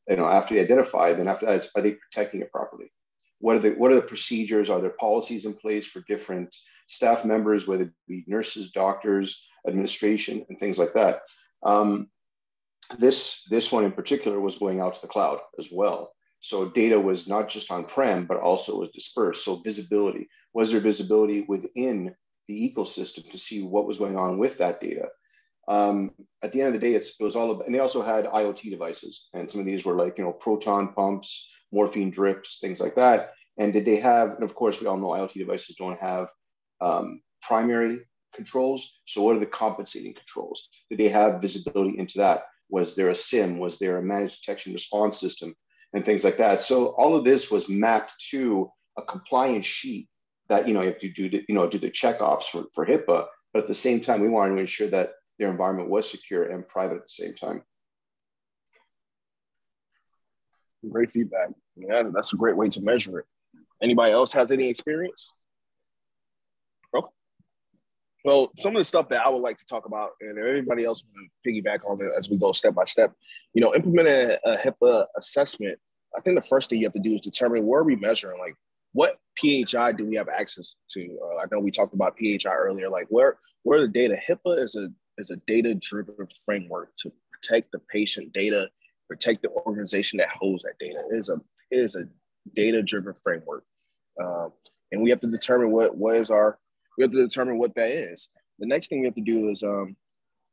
you know, after they identify, then after that, are they protecting it properly? What are the what are the procedures? Are there policies in place for different staff members, whether it be nurses, doctors, administration, and things like that? Um, this this one in particular was going out to the cloud as well. So data was not just on prem, but also was dispersed. So visibility was there visibility within the ecosystem to see what was going on with that data. um, at the end of the day, it's, it was all about, and they also had IoT devices. And some of these were like, you know, proton pumps, morphine drips, things like that. And did they have, and of course, we all know IoT devices don't have um, primary controls. So what are the compensating controls? Did they have visibility into that? Was there a SIEM? Was there a managed detection response system and things like that? So all of this was mapped to a compliance sheet that, you know, you have to do, the, you know, do the checkoffs for, for HIPAA. But at the same time, we wanted to ensure that their environment was secure and private at the same time. Great feedback. Yeah, that's a great way to measure it. Anybody else has any experience? Well, some of the stuff that I would like to talk about, and if anybody else to piggyback on it as we go step by step, you know, implementing a HIPAA assessment. I think the first thing you have to do is determine where are we measuring, like what PHI do we have access to? Uh, I know we talked about PHI earlier. Like where where the data HIPAA is a is a data driven framework to protect the patient data, protect the organization that holds that data. It is a it is a data driven framework, um, and we have to determine what what is our we have to determine what that is. The next thing we have to do is um,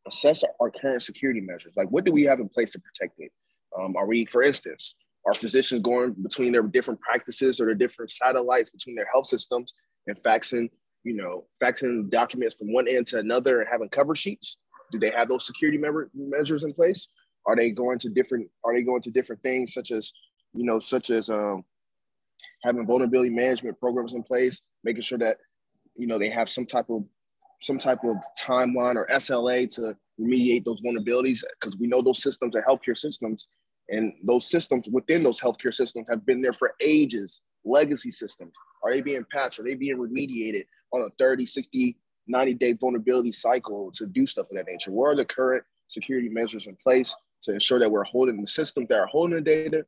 assess our current security measures. Like what do we have in place to protect it? Um, are we, for instance, are physicians going between their different practices or their different satellites between their health systems and faxing you know, faxing documents from one end to another and having cover sheets? Do they have those security measures in place? Are they going to different? Are they going to different things such as, you know, such as um, having vulnerability management programs in place, making sure that, you know, they have some type of some type of timeline or SLA to remediate those vulnerabilities because we know those systems are healthcare systems and those systems within those healthcare systems have been there for ages, legacy systems. Are they being patched? Are they being remediated on a 30, 60, 90 day vulnerability cycle to do stuff of that nature? What are the current security measures in place to ensure that we're holding the systems that are holding the data?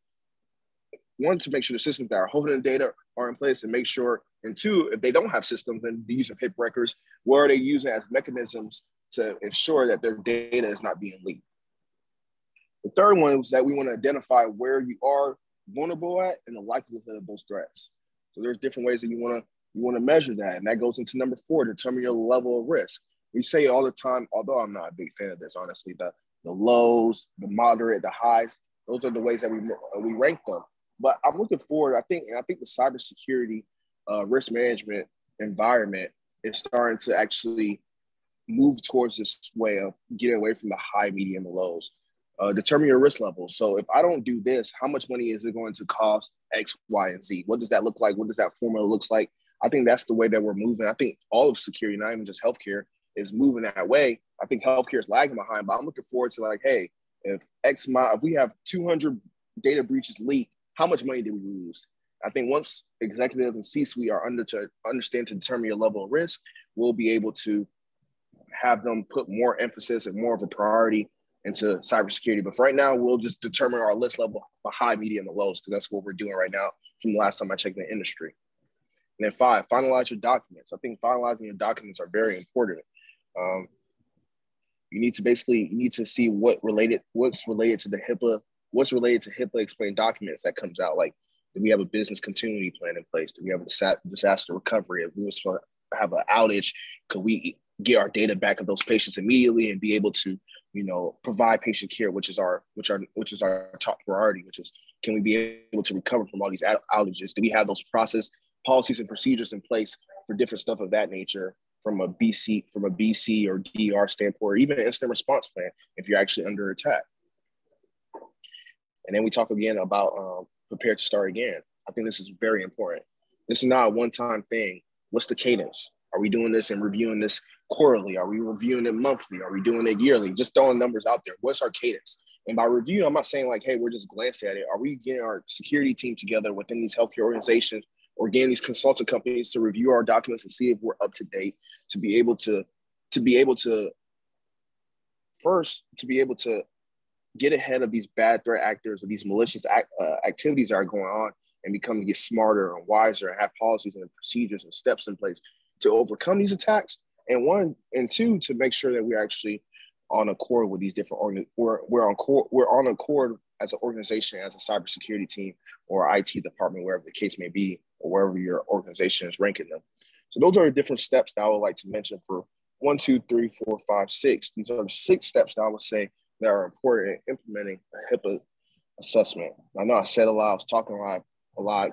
One, to make sure the systems that are holding the data are in place and make sure, and two, if they don't have systems and these are paper records, what are they using as mechanisms to ensure that their data is not being leaked? The third one is that we want to identify where you are vulnerable at and the likelihood of those threats. So there's different ways that you want to you want to measure that, and that goes into number four: determine your level of risk. We say all the time, although I'm not a big fan of this, honestly, the the lows, the moderate, the highs. Those are the ways that we we rank them. But I'm looking forward. I think, and I think the cybersecurity uh, risk management environment is starting to actually move towards this way of getting away from the high, medium, and lows uh, determine your risk level. So if I don't do this, how much money is it going to cost X, Y, and Z? What does that look like? What does that formula looks like? I think that's the way that we're moving. I think all of security, not even just healthcare, is moving that way. I think healthcare is lagging behind, but I'm looking forward to like, hey, if X amount, if we have 200 data breaches leak, how much money did we lose? I think once executives and C-suite are under to understand to determine your level of risk, we'll be able to have them put more emphasis and more of a priority into cybersecurity. But for right now, we'll just determine our list level, the high, medium, and the lows, because that's what we're doing right now from the last time I checked the industry. And then five, finalize your documents. I think finalizing your documents are very important. Um, you need to basically you need to see what related what's related to the HIPAA, what's related to HIPAA explained documents that comes out. Like, do we have a business continuity plan in place? Do we have a disaster recovery? If we were to have an outage, could we get our data back of those patients immediately and be able to you know, provide patient care, which is our which are which is our top priority, which is can we be able to recover from all these outages? Do we have those process policies and procedures in place for different stuff of that nature from a BC from a BC or DR standpoint, or even an incident response plan if you're actually under attack? And then we talk again about um, prepare to start again. I think this is very important. This is not a one-time thing. What's the cadence? Are we doing this and reviewing this quarterly? Are we reviewing it monthly? Are we doing it yearly? Just throwing numbers out there. What's our cadence? And by review, I'm not saying like, hey, we're just glancing at it. Are we getting our security team together within these healthcare organizations or getting these consultant companies to review our documents and see if we're up to date to be able to to be able to first to be able to get ahead of these bad threat actors or these malicious act, uh, activities that are going on and become get smarter and wiser and have policies and procedures and steps in place to overcome these attacks, and one and two to make sure that we're actually on accord with these different organ. We're we're on core. We're on accord as an organization, as a cybersecurity team or IT department, wherever the case may be, or wherever your organization is ranking them. So those are the different steps that I would like to mention for one, two, three, four, five, six. These are the six steps that I would say that are important in implementing a HIPAA assessment. I know I said a lot, I was talking a lot, a lot,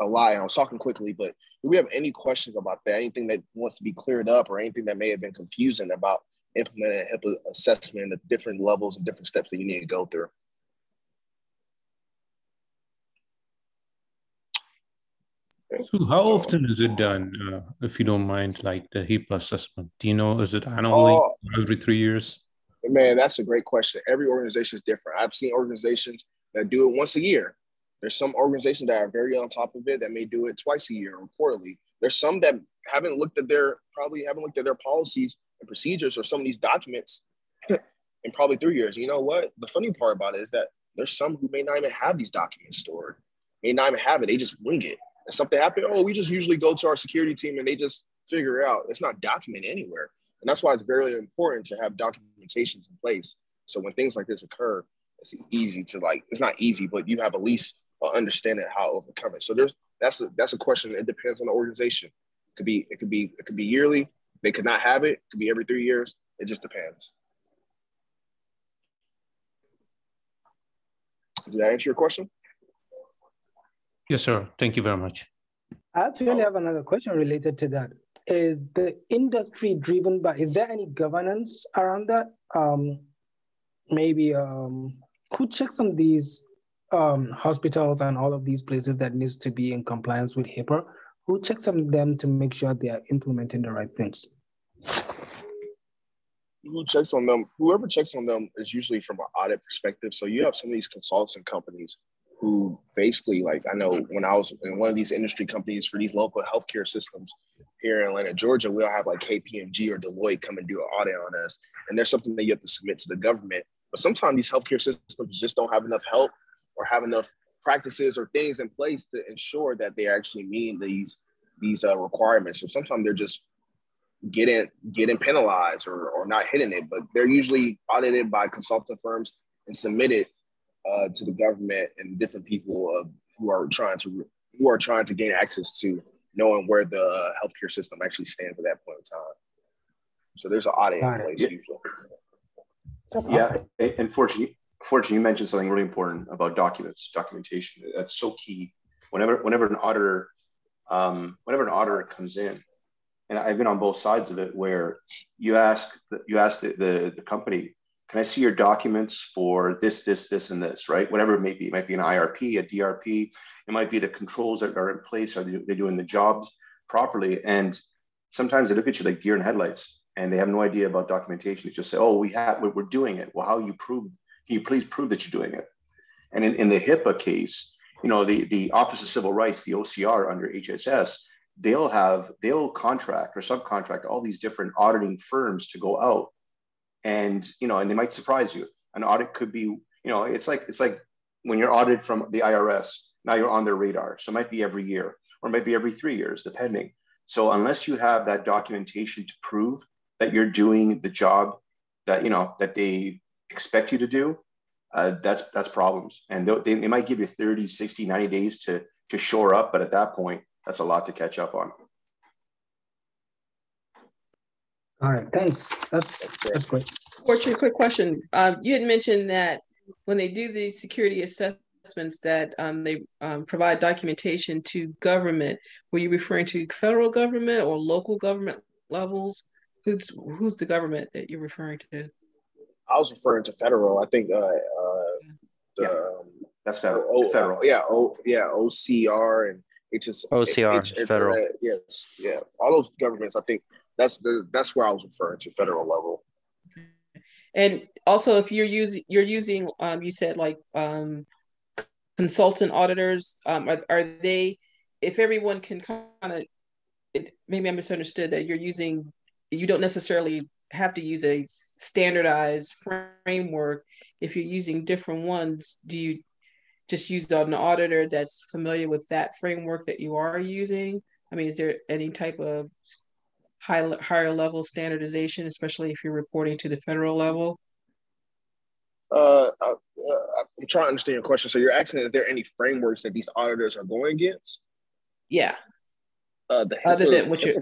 a lot, and I was talking quickly, but do we have any questions about that? Anything that wants to be cleared up or anything that may have been confusing about implementing a HIPAA assessment and the different levels and different steps that you need to go through? So how often is it done, uh, if you don't mind, like the HIPAA assessment? Do you know, is it annually, uh, every three years? Man, that's a great question. Every organization is different. I've seen organizations that do it once a year. There's some organizations that are very on top of it that may do it twice a year or quarterly. There's some that haven't looked at their probably haven't looked at their policies and procedures or some of these documents *laughs* in probably three years. You know what? The funny part about it is that there's some who may not even have these documents stored, may not even have it. They just wing it and something happened, oh, we just usually go to our security team and they just figure it out. It's not documented anywhere. And that's why it's very important to have documentations in place. So when things like this occur, it's easy to like, it's not easy, but you have at least understanding how to overcome it. So there's that's a that's a question. It depends on the organization. It could be, it could be, it could be yearly. They could not have it. It could be every three years. It just depends. Did I answer your question? Yes, sir. Thank you very much. I actually have another question related to that. Is the industry driven by, is there any governance around that? Um, maybe um, who checks on these um, hospitals and all of these places that needs to be in compliance with HIPAA? Who checks on them to make sure they are implementing the right things? Who checks on them? Whoever checks on them is usually from an audit perspective. So you have some of these consulting companies who basically like I know when I was in one of these industry companies for these local healthcare systems here in Atlanta, Georgia, we'll have like KPMG or Deloitte come and do an audit on us. And there's something that you have to submit to the government. But sometimes these healthcare systems just don't have enough help or have enough practices or things in place to ensure that they actually meet these these uh, requirements. So sometimes they're just getting getting penalized or, or not hitting it, but they're usually audited by consulting firms and submitted uh, to the government and different people uh, who are trying to who are trying to gain access to knowing where the healthcare system actually stands at that point in time. So there's an audit in place yeah. usually. That's yeah, awesome. and fortunately, fortunately, you mentioned something really important about documents, documentation. That's so key. Whenever, whenever an auditor, um, whenever an auditor comes in, and I've been on both sides of it, where you ask, you ask the, the, the company, can I see your documents for this, this, this, and this, right? Whatever it may be. It might be an IRP, a DRP. It might be the controls that are in place. Are they, they doing the jobs properly? And sometimes they look at you like deer in headlights and they have no idea about documentation. They just say, oh, we have, we're doing it. Well, how you prove, can you please prove that you're doing it? And in, in the HIPAA case, you know, the, the Office of Civil Rights, the OCR under HHS, they'll have, they'll contract or subcontract all these different auditing firms to go out and you know, and they might surprise you. An audit could be, you know, it's like it's like when you're audited from the IRS. Now you're on their radar, so it might be every year or maybe every three years, depending. So unless you have that documentation to prove that you're doing the job that you know that they expect you to do, uh, that's that's problems. And they, they might give you 30, 60, 90 days to to shore up, but at that point, that's a lot to catch up on. All right, thanks. That's that's great. Fortune, quick question. Um, you had mentioned that when they do these security assessments, that um, they um, provide documentation to government. Were you referring to federal government or local government levels? Who's who's the government that you're referring to? I was referring to federal. I think uh, uh, the, yeah. Um, that's federal. O, federal. Yeah. O, yeah. OCR and HS, OCR H, federal. Yes. Yeah. All those governments. I think that's the that's where I was referring to federal level. And also, if you're using you're using, um, you said like um, consultant auditors, um, are, are they? If everyone can kind of, maybe I misunderstood that you're using. You don't necessarily have to use a standardized framework. If you're using different ones, do you just use an auditor that's familiar with that framework that you are using? I mean, is there any type of high, higher level standardization, especially if you're reporting to the federal level? Uh, I, uh, I'm trying to understand your question. So you're asking, is there any frameworks that these auditors are going against? Yeah. Uh, the other than what you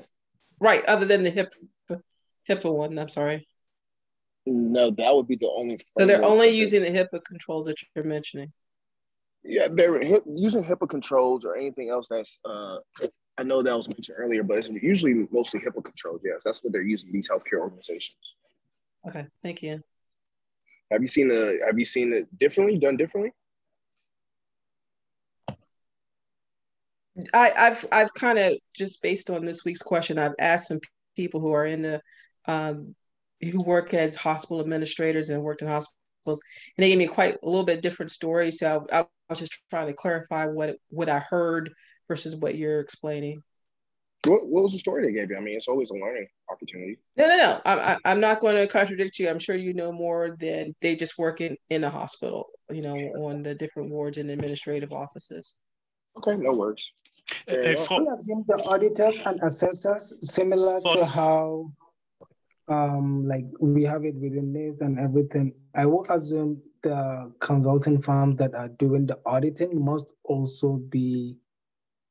right, other than the HIPAA, HIPAA one. I'm sorry. No, that would be the only. So they're only using the HIPAA controls that you're mentioning. Yeah, they're using HIPAA controls or anything else that's. Uh, I know that was mentioned earlier, but it's usually mostly HIPAA controls. Yes, that's what they're using these healthcare organizations. Okay, thank you. Have you seen the? Have you seen it differently? Done differently? I, I've I've kind of just based on this week's question, I've asked some people who are in the um, who work as hospital administrators and worked in hospitals, and they gave me quite a little bit different stories. So I, I was just trying to clarify what what I heard versus what you're explaining. What, what was the story they gave you? I mean, it's always a learning opportunity. No, no, no. I, I, am not going to contradict you. I'm sure you know more than they just work in, in a hospital, you know, on the different wards and administrative offices. Okay, no worries. Uh, the auditors and assessors, similar to how um, like we have it within this and everything. I will assume the consulting firms that are doing the auditing must also be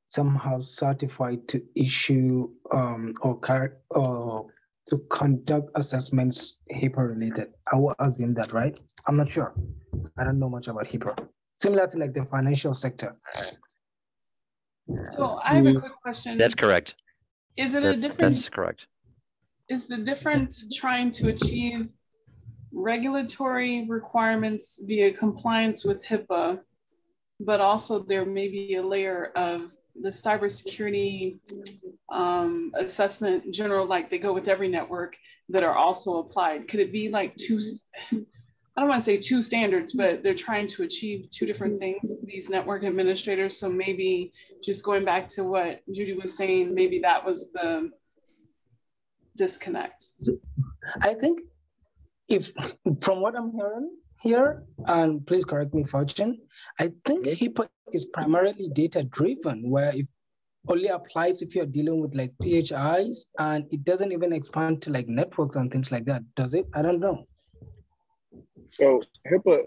somehow certified to issue um, or, car- or to conduct assessments HIPAA related. I will assume that, right? I'm not sure. I don't know much about HIPAA. Similar to like the financial sector. So I have a quick question. That's correct. Is it that, a difference? That's correct is the difference trying to achieve regulatory requirements via compliance with HIPAA, but also there may be a layer of the cybersecurity um, assessment general, like they go with every network that are also applied. Could it be like two, I don't want to say two standards, but they're trying to achieve two different things, these network administrators. So maybe just going back to what Judy was saying, maybe that was the disconnect? I think if from what I'm hearing here, and please correct me, Fortune, I think HIPAA is primarily data driven, where it only applies if you're dealing with like PHIs and it doesn't even expand to like networks and things like that, does it? I don't know. So HIPAA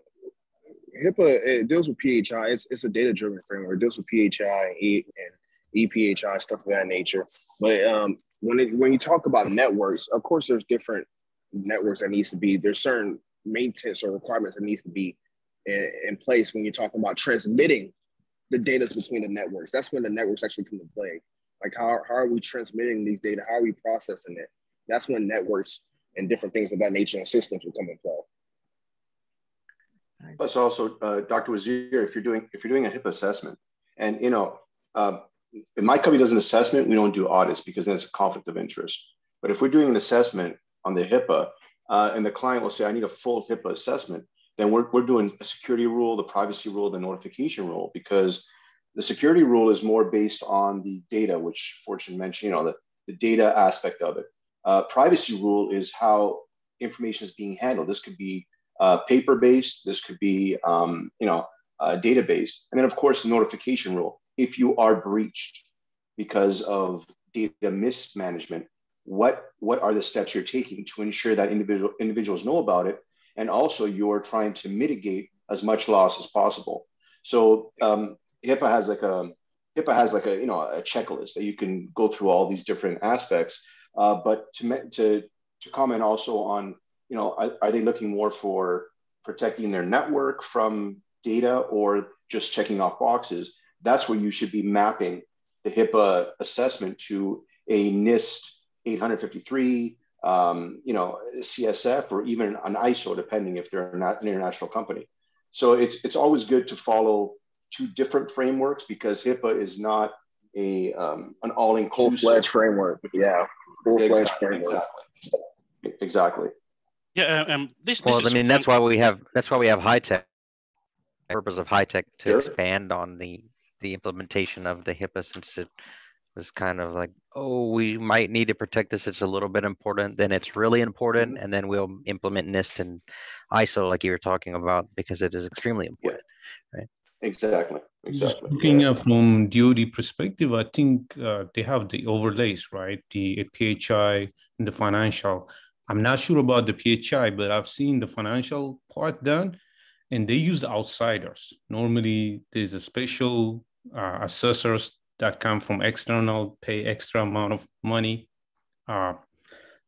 HIPAA it deals with PHI. It's, it's a data driven framework. It deals with PHI and EPHI stuff of that nature. But um, when it, when you talk about networks, of course, there's different networks that needs to be. There's certain maintenance or requirements that needs to be in, in place when you're talking about transmitting the data between the networks. That's when the networks actually come into play. Like how, how are we transmitting these data? How are we processing it? That's when networks and different things of that nature and systems will come into play. Plus, also, uh, Dr. Waziri, if you're doing if you're doing a HIPAA assessment, and you know, uh, if my company does an assessment, we don't do audits because then it's a conflict of interest. But if we're doing an assessment on the HIPAA, uh, and the client will say, I need a full HIPAA assessment, then we're, we're doing a security rule, the privacy rule, the notification rule, because the security rule is more based on the data, which Fortune mentioned, you know, the, the data aspect of it. Uh, privacy rule is how information is being handled. This could be uh, paper-based, this could be, um, you know, uh, data-based. And then of course, the notification rule if you are breached because of data mismanagement, what, what are the steps you're taking to ensure that individual, individuals know about it? And also you're trying to mitigate as much loss as possible. So um, HIPAA has like a, HIPAA has like a, you know, a checklist that you can go through all these different aspects. Uh, but to, to, to comment also on, you know, are, are they looking more for protecting their network from data or just checking off boxes? that's where you should be mapping the HIPAA assessment to a NIST 853, um, you know, CSF or even an ISO, depending if they're not an international company. So it's it's always good to follow two different frameworks because HIPAA is not a um, an all inclusive full-fledged framework. Yeah, full-fledged exactly, framework. Exactly. Exactly. Yeah, um, this. Well, this I mean, that's why we have that's why we have HITECH. Purpose of HITECH to Sure. expand on the the implementation of the HIPAA since it was kind of like, oh, we might need to protect this. It's a little bit important. Then it's really important, and then we'll implement NIST and ISO like you were talking about because it is extremely important, right? Exactly. Just Exactly. looking Yeah. from DoD perspective, I think uh, they have the overlays, right? The PHI and the financial. I'm not sure about the PHI, but I've seen the financial part done, and they use outsiders. Normally, there's a special uh, assessors that come from external, pay extra amount of money. Uh,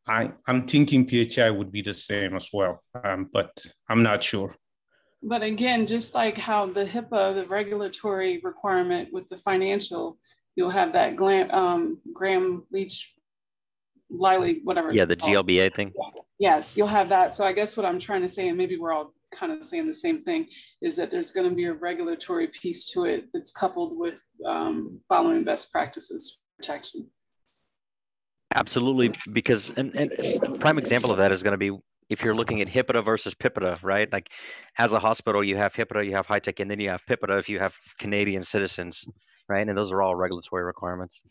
I, I'm thinking PHI would be the same as well, um, but I'm not sure. But again, just like how the HIPAA, the regulatory requirement with the financial, you'll have that Gramm, um, Gramm Leach, Bliley, whatever. Yeah, the GLBA thing. Yes, you'll have that. So I guess what I'm trying to say, and maybe we're all kind of saying the same thing, is that there's going to be a regulatory piece to it that's coupled with um, following best practices protection. Absolutely, because and, and prime example of that is going to be if you're looking at HIPAA versus PIPEDA, right? Like as a hospital, you have HIPAA, you have HITECH, and then you have PIPEDA if you have Canadian citizens, right? And those are all regulatory requirements.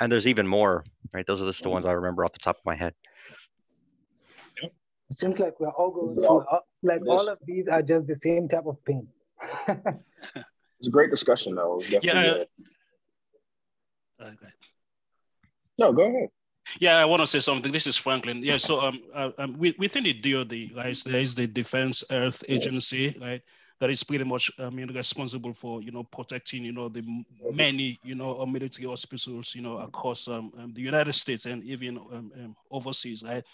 And there's even more, right? Those are just the ones I remember off the top of my head. It seems like we're all going through, uh, like all of these are just the same type of pain. *laughs* it's a great discussion, though. Yeah. Uh, no, go ahead. Yeah, I want to say something. This is Franklin. Yeah, so um, uh, um within the DoD, right, there is the Defense Health Agency, right, that is pretty much, I mean, responsible for, you know, protecting, you know, the many, you know, uh, military hospitals, you know, across um, um the United States and even um, um, overseas, right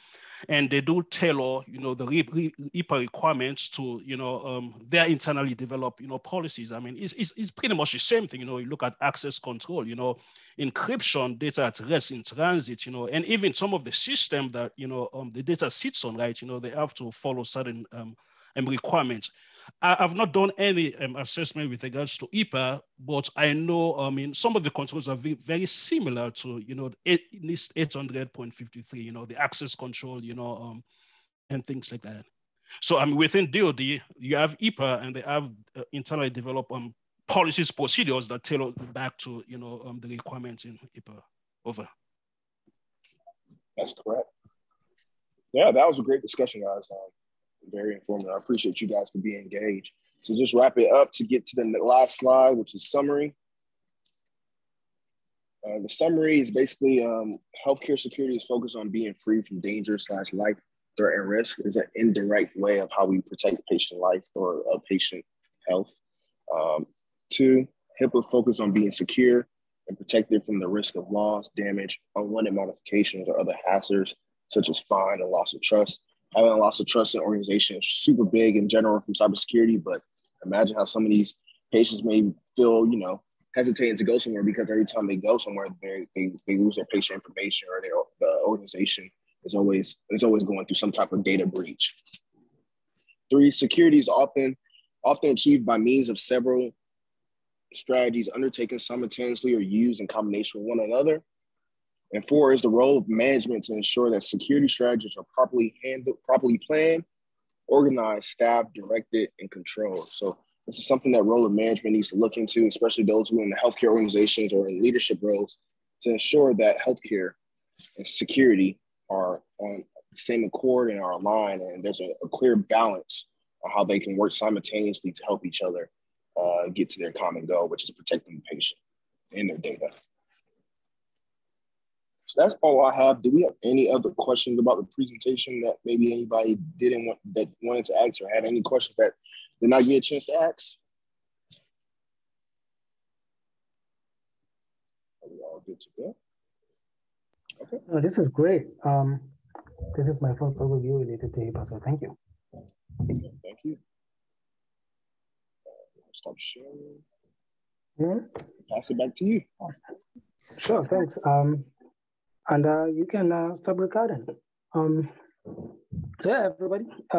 and they do tailor, you know, the HIPAA requirements to, you know, um, their internally developed, you know, policies. I mean, it's, it's, it's pretty much the same thing. You know, you look at access control, you know, encryption, data at rest in transit, you know, and even some of the system that, you know, um, the data sits on, right, you know, they have to follow certain um, um requirements. I, have not done any um, assessment with regards to HIPAA, but I know, I mean, some of the controls are very, similar to, you know, at least 800-53, you know, the access control, you know, um, and things like that. So I mean, within DoD, you have HIPAA and they have uh, internally developed um, policies, procedures that tailor back to, you know, um, the requirements in HIPAA. Over. That's correct. Yeah, that was a great discussion, guys. Um, very informative. I appreciate you guys for being engaged. So just wrap it up to get to the last slide, which is summary. Uh, the summary is basically um, healthcare security is focused on being free from danger slash life threat and risk is an indirect way of how we protect patient life or uh, patient health. Um, two, HIPAA focus on being secure and protected from the risk of loss, damage, unwanted modifications, or other hazards such as fine and loss of trust having a loss of trust in organization is super big in general from cybersecurity. But imagine how some of these patients may feel, you know, hesitating to go somewhere because every time they go somewhere, they, they, they lose their patient information or their the organization is always is always going through some type of data breach. Three, security is often often achieved by means of several strategies undertaken simultaneously or used in combination with one another. And four is the role of management to ensure that security strategies are properly handled, properly planned, organized, staffed, directed, and controlled. So this is something that role of management needs to look into, especially those who are in the healthcare organizations or in leadership roles, to ensure that healthcare and security are on the same accord and are aligned, and there's a, a clear balance on how they can work simultaneously to help each other uh, get to their common goal, which is protecting the patient and their data. So that's all I have. Do we have any other questions about the presentation that maybe anybody didn't want that wanted to ask or had any questions that did not get a chance to ask? Are we all good to go? Okay. Oh, this is great. Um, this is my first overview related to HIPAA, so thank you. Thank you. Stop sharing. Mm -hmm. Pass it back to you. Sure, thanks. Um, and uh, you can uh, stop recording. Um, so yeah, everybody. Uh,